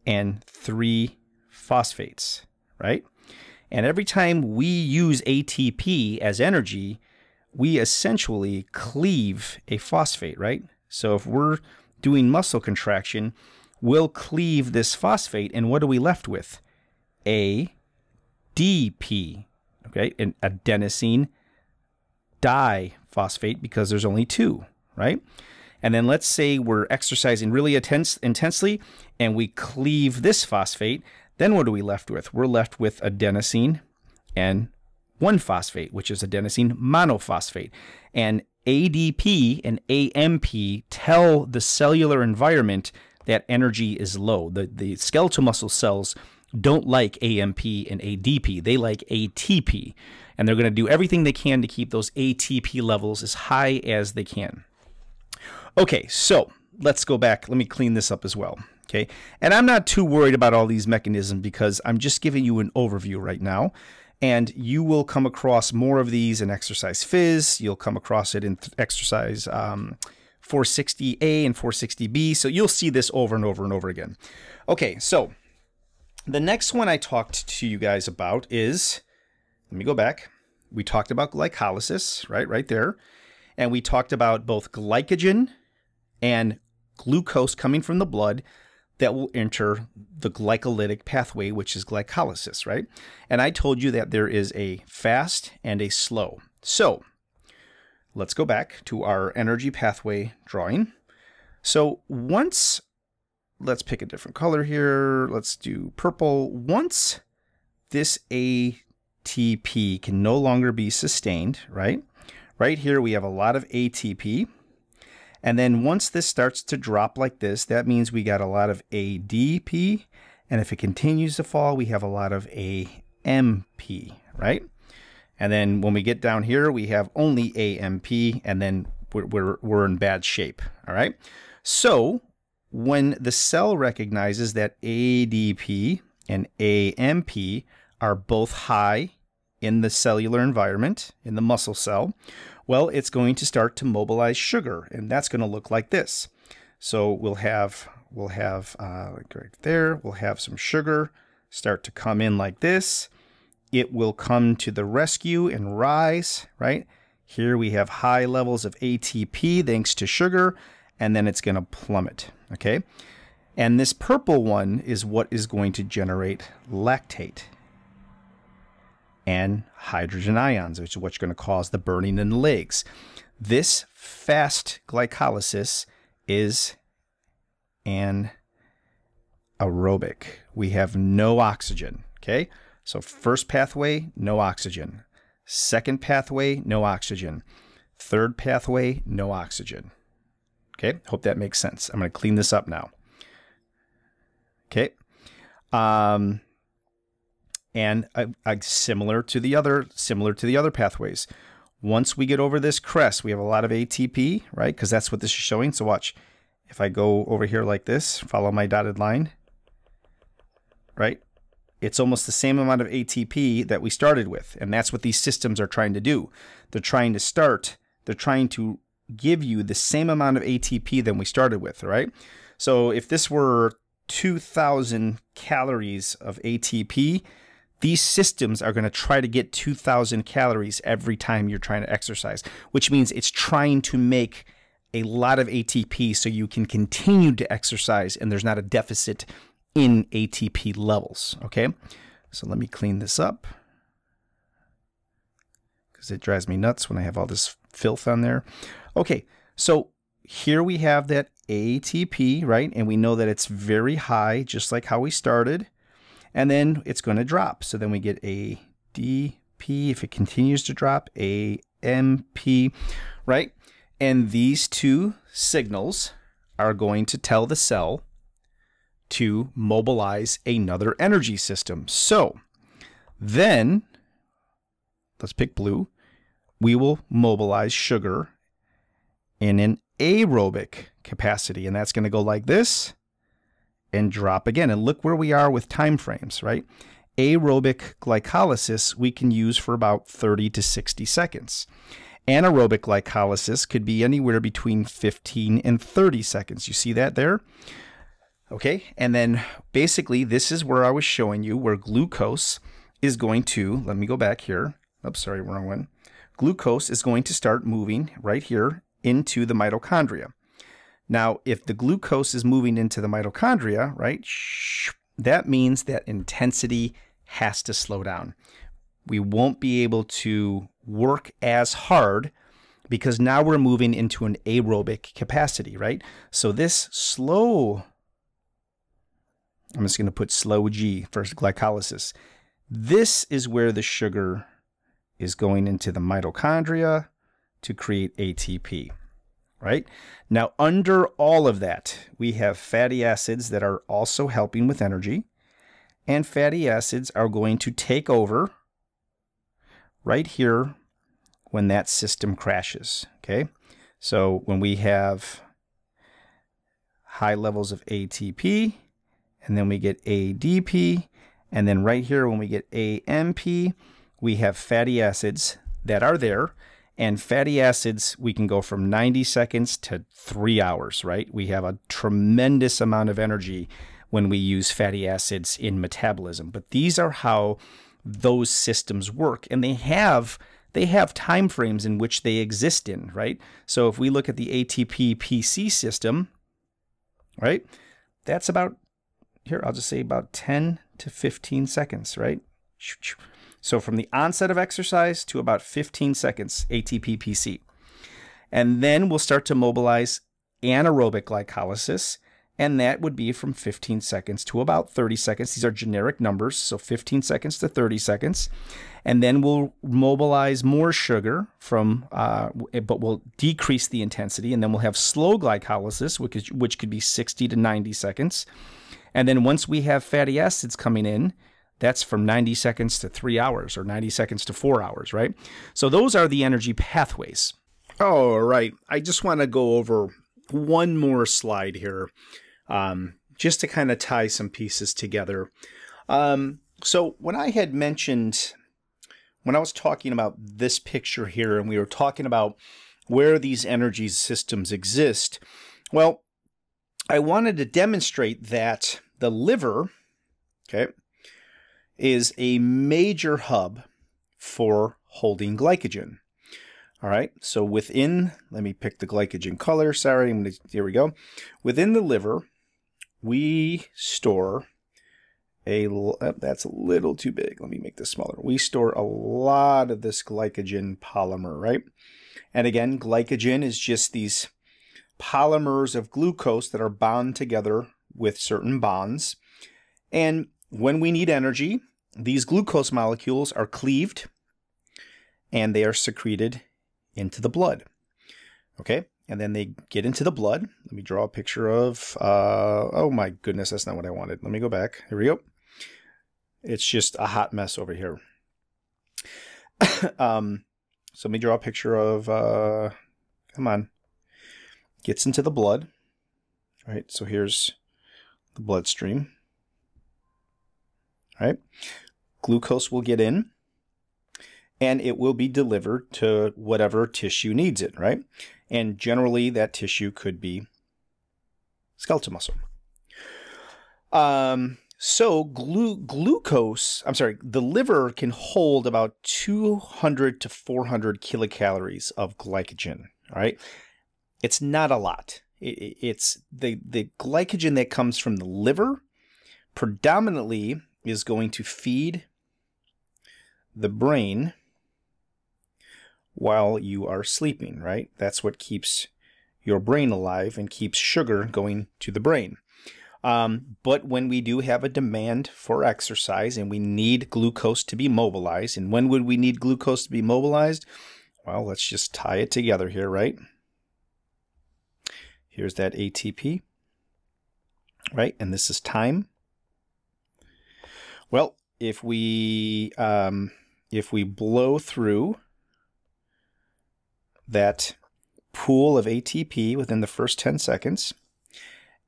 and three phosphates, right? And every time we use ATP as energy, we essentially cleave a phosphate, right? So if we're doing muscle contraction, we'll cleave this phosphate, and what are we left with? ADP, okay, an adenosine diphosphate because there's only two, right? And then let's say we're exercising really intense, intensely and we cleave this phosphate. Then what are we left with? We're left with adenosine and one phosphate, which is adenosine monophosphate. And ADP and AMP tell the cellular environment that energy is low. The, the skeletal muscle cells don't like AMP and ADP, they like ATP. And they're going to do everything they can to keep those ATP levels as high as they can. Okay, so let's go back. Let me clean this up as well. Okay, and I'm not too worried about all these mechanisms because I'm just giving you an overview right now. And you will come across more of these in exercise phys. You'll come across it in exercise um, 460A and 460B. So you'll see this over and over and over again. Okay, so the next one I talked to you guys about is, let me go back. We talked about glycolysis, right, right there. And we talked about both glycogen and glucose coming from the blood that will enter the glycolytic pathway, which is glycolysis, right? And I told you that there is a fast and a slow. So let's go back to our energy pathway drawing. So once, let's pick a different color here. Let's do purple. Once this ATP can no longer be sustained, right? Right here, we have a lot of ATP. And then once this starts to drop like this, that means we got a lot of ADP. And if it continues to fall, we have a lot of AMP, right? And then when we get down here, we have only AMP, and then we're, we're, we're in bad shape, all right? So when the cell recognizes that ADP and AMP are both high in the cellular environment, in the muscle cell, well, it's going to start to mobilize sugar, and that's going to look like this. So we'll have we'll have uh, right there, we'll have some sugar start to come in like this. It will come to the rescue and rise, right? Here we have high levels of ATP thanks to sugar, and then it's going to plummet, okay? And this purple one is what is going to generate lactate and hydrogen ions, which is what's going to cause the burning in the legs. This fast glycolysis is an aerobic. We have no oxygen, okay? So first pathway, no oxygen. Second pathway, no oxygen. Third pathway, no oxygen. Okay, hope that makes sense. I'm going to clean this up now. Okay. Um, and uh, uh, similar to the other similar to the other pathways. Once we get over this crest, we have a lot of ATP, right? Because that's what this is showing. So watch, if I go over here like this, follow my dotted line, right? It's almost the same amount of ATP that we started with. And that's what these systems are trying to do. They're trying to start, they're trying to give you the same amount of ATP than we started with, right? So if this were 2,000 calories of ATP, these systems are going to try to get 2000 calories every time you're trying to exercise, which means it's trying to make a lot of ATP so you can continue to exercise and there's not a deficit in ATP levels. Okay, so let me clean this up because it drives me nuts when I have all this filth on there. Okay, so here we have that ATP, right? And we know that it's very high, just like how we started and then it's going to drop. So then we get a DP. If it continues to drop, a MP, right? And these two signals are going to tell the cell to mobilize another energy system. So then, let's pick blue, we will mobilize sugar in an aerobic capacity. And that's going to go like this and drop again. And look where we are with time frames, right? Aerobic glycolysis we can use for about 30 to 60 seconds. Anaerobic glycolysis could be anywhere between 15 and 30 seconds. You see that there? Okay, and then basically this is where I was showing you where glucose is going to, let me go back here. Oops, sorry, wrong one. Glucose is going to start moving right here into the mitochondria. Now, if the glucose is moving into the mitochondria, right, that means that intensity has to slow down. We won't be able to work as hard because now we're moving into an aerobic capacity, right? So this slow, I'm just going to put slow G for glycolysis. This is where the sugar is going into the mitochondria to create ATP right? Now, under all of that, we have fatty acids that are also helping with energy, and fatty acids are going to take over right here when that system crashes, okay? So when we have high levels of ATP, and then we get ADP, and then right here when we get AMP, we have fatty acids that are there and fatty acids, we can go from 90 seconds to three hours, right? We have a tremendous amount of energy when we use fatty acids in metabolism. But these are how those systems work. And they have they have time frames in which they exist in, right? So if we look at the ATP PC system, right? That's about here, I'll just say about 10 to 15 seconds, right? So from the onset of exercise to about 15 seconds ATP PC. And then we'll start to mobilize anaerobic glycolysis, and that would be from 15 seconds to about 30 seconds. These are generic numbers, so 15 seconds to 30 seconds. And then we'll mobilize more sugar from, uh, but we'll decrease the intensity, and then we'll have slow glycolysis, which, is, which could be 60 to 90 seconds. And then once we have fatty acids coming in, that's from 90 seconds to three hours or 90 seconds to four hours, right? So those are the energy pathways. All right. I just want to go over one more slide here um, just to kind of tie some pieces together. Um, so when I had mentioned, when I was talking about this picture here, and we were talking about where these energy systems exist, well, I wanted to demonstrate that the liver, okay, is a major hub for holding glycogen. All right, so within, let me pick the glycogen color. Sorry, I'm gonna, here we go. Within the liver, we store a, oh, that's a little too big. Let me make this smaller. We store a lot of this glycogen polymer, right? And again, glycogen is just these polymers of glucose that are bound together with certain bonds. And when we need energy, these glucose molecules are cleaved and they are secreted into the blood. Okay, and then they get into the blood. Let me draw a picture of, uh, oh my goodness, that's not what I wanted. Let me go back. Here we go. It's just a hot mess over here. um, so let me draw a picture of, uh, come on, gets into the blood. All right, so here's the bloodstream. Right, glucose will get in and it will be delivered to whatever tissue needs it, right? And generally, that tissue could be skeletal muscle. Um, so glu- glucose, I'm sorry, the liver can hold about 200 to 400 kilocalories of glycogen. Right, it's not a lot. It, it's the the glycogen that comes from the liver predominantly is going to feed the brain while you are sleeping, right? That's what keeps your brain alive and keeps sugar going to the brain. Um, but when we do have a demand for exercise and we need glucose to be mobilized, and when would we need glucose to be mobilized? Well, let's just tie it together here, right? Here's that ATP, right? And this is time. Well, if we um, if we blow through that pool of ATP within the first 10 seconds.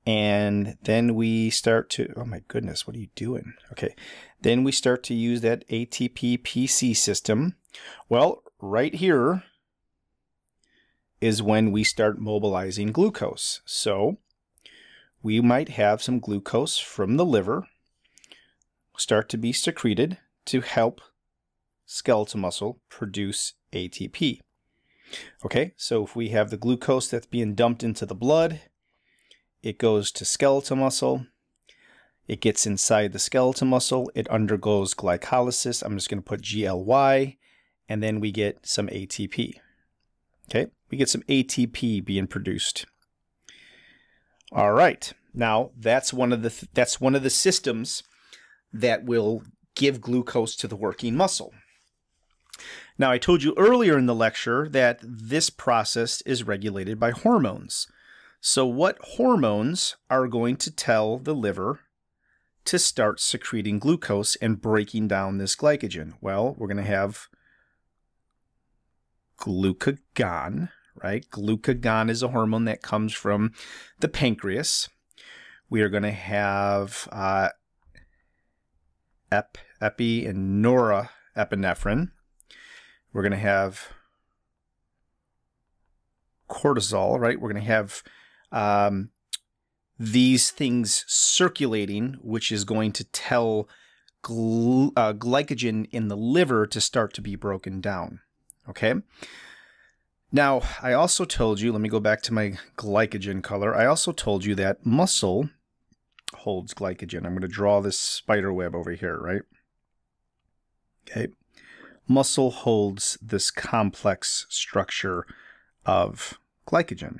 And then we start to, oh my goodness, what are you doing? Okay. Then we start to use that ATP PC system. Well, right here is when we start mobilizing glucose. So we might have some glucose from the liver start to be secreted to help skeletal muscle produce ATP. Okay, so if we have the glucose that's being dumped into the blood, it goes to skeletal muscle. It gets inside the skeletal muscle. It undergoes glycolysis. I'm just going to put GLY, and then we get some ATP. Okay, we get some ATP being produced. All right, now that's one of the th that's one of the systems that will give glucose to the working muscle. Now, I told you earlier in the lecture that this process is regulated by hormones. So, what hormones are going to tell the liver to start secreting glucose and breaking down this glycogen? Well, we're going to have glucagon, right? Glucagon is a hormone that comes from the pancreas. We are going to have uh, ep, epi and norepinephrine. We're going to have cortisol, right? We're going to have um, these things circulating, which is going to tell gl uh, glycogen in the liver to start to be broken down. Okay. Now, I also told you, let me go back to my glycogen color. I also told you that muscle holds glycogen. I'm going to draw this spider web over here, right? Okay muscle holds this complex structure of glycogen.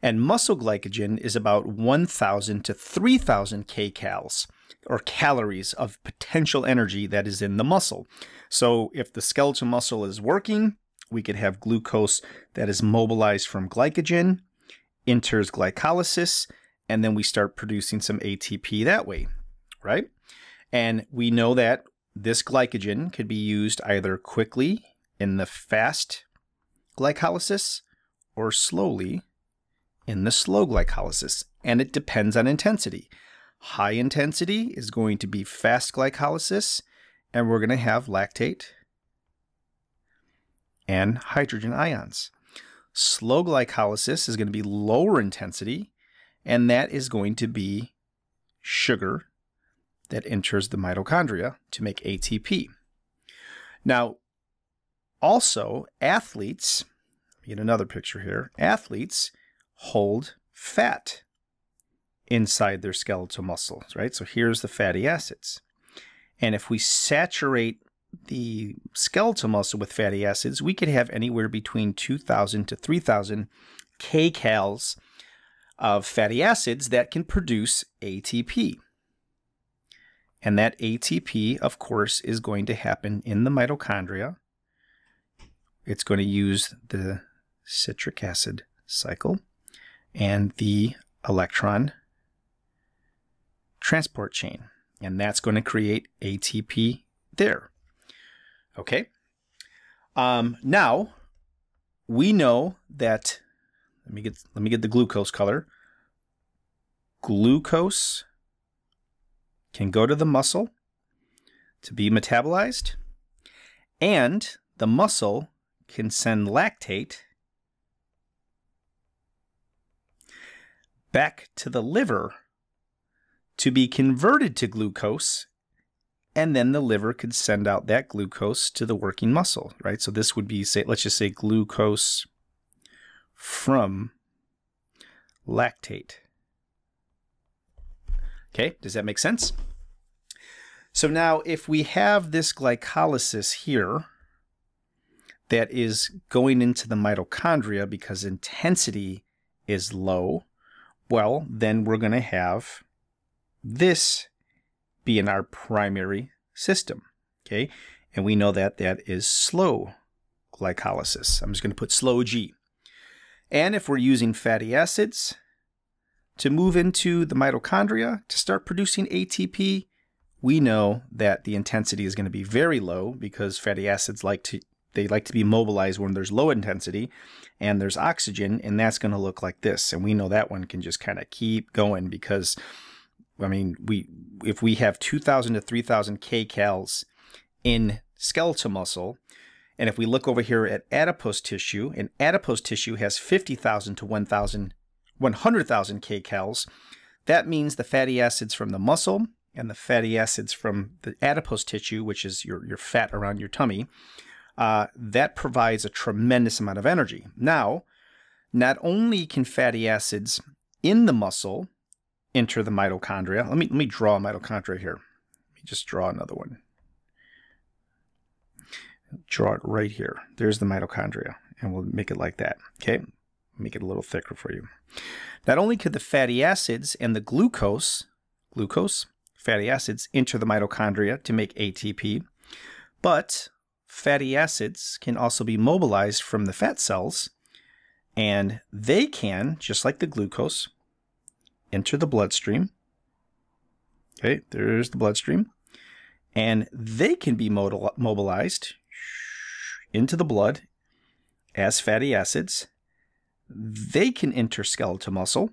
And muscle glycogen is about 1,000 to 3,000 kcals or calories of potential energy that is in the muscle. So if the skeletal muscle is working, we could have glucose that is mobilized from glycogen, enters glycolysis, and then we start producing some ATP that way, right? And we know that this glycogen could be used either quickly in the fast glycolysis or slowly in the slow glycolysis, and it depends on intensity. High intensity is going to be fast glycolysis, and we're going to have lactate and hydrogen ions. Slow glycolysis is going to be lower intensity, and that is going to be sugar that enters the mitochondria to make ATP. Now, also, athletes, get another picture here, athletes hold fat inside their skeletal muscles, right? So here's the fatty acids. And if we saturate the skeletal muscle with fatty acids, we could have anywhere between 2,000 to 3,000 kcals of fatty acids that can produce ATP. And that ATP, of course, is going to happen in the mitochondria. It's going to use the citric acid cycle and the electron transport chain. And that's going to create ATP there. Okay. Um, now we know that let me get let me get the glucose color. Glucose can go to the muscle to be metabolized, and the muscle can send lactate back to the liver to be converted to glucose and then the liver could send out that glucose to the working muscle, right? So this would be say let's just say glucose from lactate. Okay, does that make sense? So now if we have this glycolysis here that is going into the mitochondria because intensity is low, well, then we're going to have this be in our primary system. Okay, and we know that that is slow glycolysis. I'm just going to put slow G. And if we're using fatty acids to move into the mitochondria to start producing ATP, we know that the intensity is going to be very low because fatty acids like to they like to be mobilized when there's low intensity and there's oxygen, and that's going to look like this. And we know that one can just kind of keep going because, I mean, we if we have 2,000 to 3,000 kcals in skeletal muscle, and if we look over here at adipose tissue, and adipose tissue has 50,000 to 1,000, 100,000 kcals, that means the fatty acids from the muscle and the fatty acids from the adipose tissue, which is your, your fat around your tummy, uh, that provides a tremendous amount of energy. Now, not only can fatty acids in the muscle enter the mitochondria. Let me let me draw a mitochondria here. Let me just draw another one. Draw it right here. There's the mitochondria, and we'll make it like that. Okay, make it a little thicker for you. Not only could the fatty acids and the glucose, glucose, fatty acids enter the mitochondria to make ATP, but fatty acids can also be mobilized from the fat cells, and they can, just like the glucose, enter the bloodstream. Okay, there's the bloodstream. And they can be mobilized into the blood as fatty acids. They can enter skeletal muscle,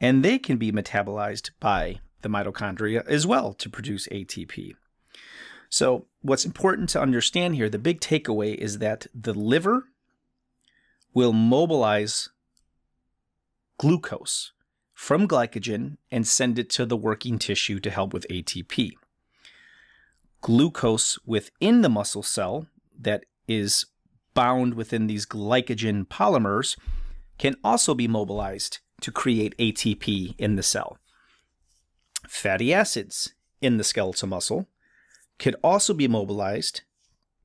and they can be metabolized by the mitochondria as well to produce ATP. So, what's important to understand here, the big takeaway is that the liver will mobilize glucose from glycogen and send it to the working tissue to help with ATP. Glucose within the muscle cell that is bound within these glycogen polymers can also be mobilized to create ATP in the cell. Fatty acids in the skeletal muscle could also be mobilized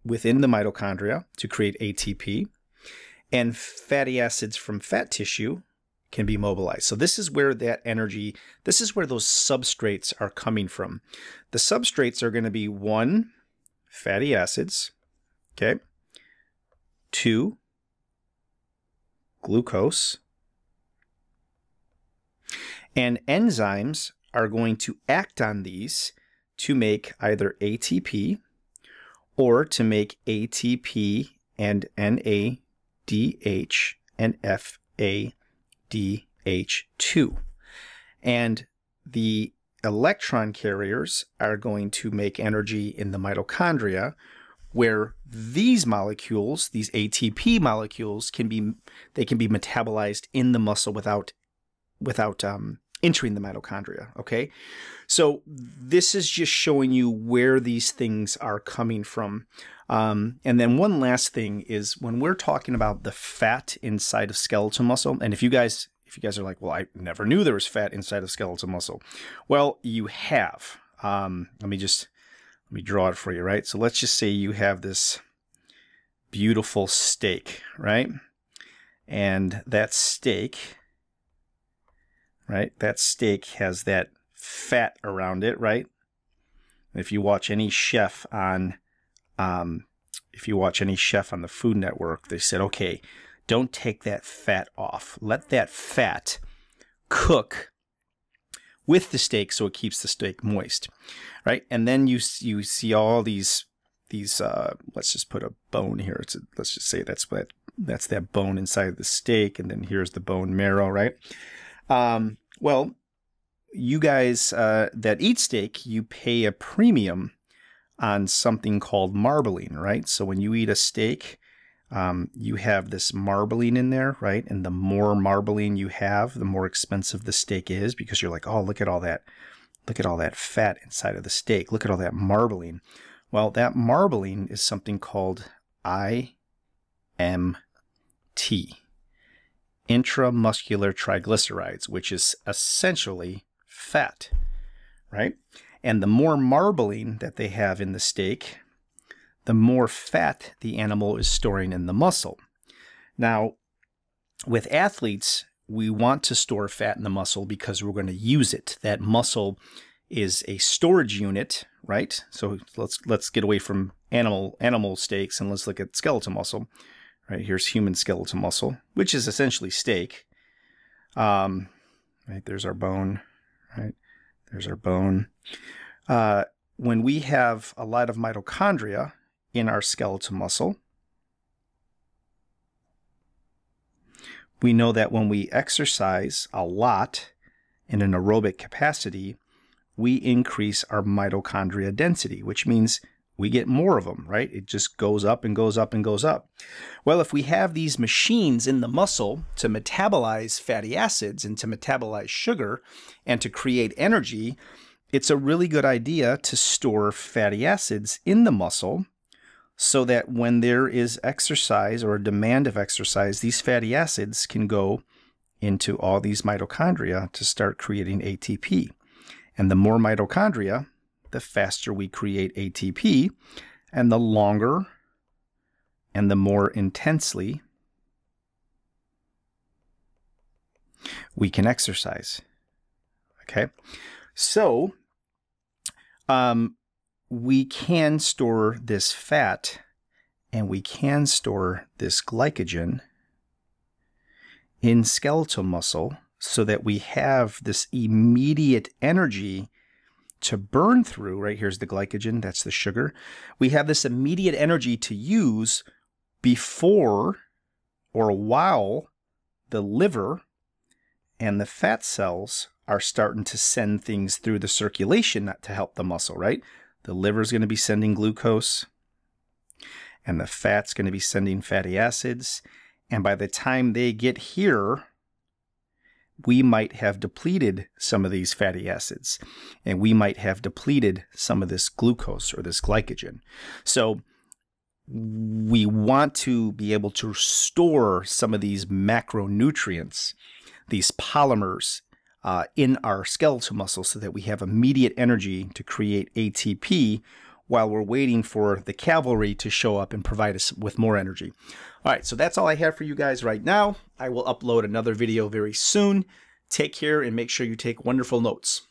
within the mitochondria to create ATP. and fatty acids from fat tissue can be mobilized. So this is where that energy, this is where those substrates are coming from. The substrates are going to be one, fatty acids, okay, two, glucose, and enzymes are going to act on these to make either ATP or to make ATP and NADH and FADH2. And the electron carriers are going to make energy in the mitochondria where these molecules, these ATP molecules can be they can be metabolized in the muscle without without um, entering the mitochondria. Okay. So this is just showing you where these things are coming from. Um, and then one last thing is when we're talking about the fat inside of skeletal muscle, and if you guys if you guys are like, well, I never knew there was fat inside of skeletal muscle. Well, you have. Um, let me just let me draw it for you, right? So let's just say you have this beautiful steak, right? And that steak right? That steak has that fat around it, right? If you watch any chef on, um, if you watch any chef on the Food Network, they said, okay, don't take that fat off. Let that fat cook with the steak so it keeps the steak moist, right? And then you you see all these these uh, let's just put a bone here. A, let's just say that's what that's that bone inside the steak, and then here's the bone marrow, right? Um, well, you guys uh, that eat steak, you pay a premium on something called marbling, right? So when you eat a steak, um, you have this marbling in there, right? And the more marbling you have, the more expensive the steak is because you're like, oh, look at all that, look at all that fat inside of the steak. Look at all that marbling. Well, that marbling is something called IMT intramuscular triglycerides, which is essentially fat, right? And the more marbling that they have in the steak, the more fat the animal is storing in the muscle. Now, with athletes, we want to store fat in the muscle because we're going to use it. That muscle is a storage unit, right? So let's let's get away from animal animal steaks and let's look at skeletal muscle. Right here's human skeletal muscle, which is essentially steak. Um, right there's our bone. Right there's our bone. Uh, when we have a lot of mitochondria in our skeletal muscle, we know that when we exercise a lot in an aerobic capacity, we increase our mitochondria density, which means we get more of them, right? It just goes up and goes up and goes up. Well, if we have these machines in the muscle to metabolize fatty acids and to metabolize sugar and to create energy, it's a really good idea to store fatty acids in the muscle so that when there is exercise or a demand of exercise, these fatty acids can go into all these mitochondria to start creating ATP. And the more mitochondria, the faster we create ATP, and the longer and the more intensely we can exercise. Okay, so um, we can store this fat and we can store this glycogen in skeletal muscle so that we have this immediate energy to burn through. Right here's the glycogen, that's the sugar. We have this immediate energy to use before or while the liver and the fat cells are starting to send things through the circulation not to help the muscle, right? The liver is going to be sending glucose and the fat's going to be sending fatty acids. And by the time they get here, we might have depleted some of these fatty acids and we might have depleted some of this glucose or this glycogen. So we want to be able to store some of these macronutrients, these polymers uh, in our skeletal muscle so that we have immediate energy to create ATP while we're waiting for the cavalry to show up and provide us with more energy. All right, so that's all I have for you guys right now. I will upload another video very soon. Take care and make sure you take wonderful notes.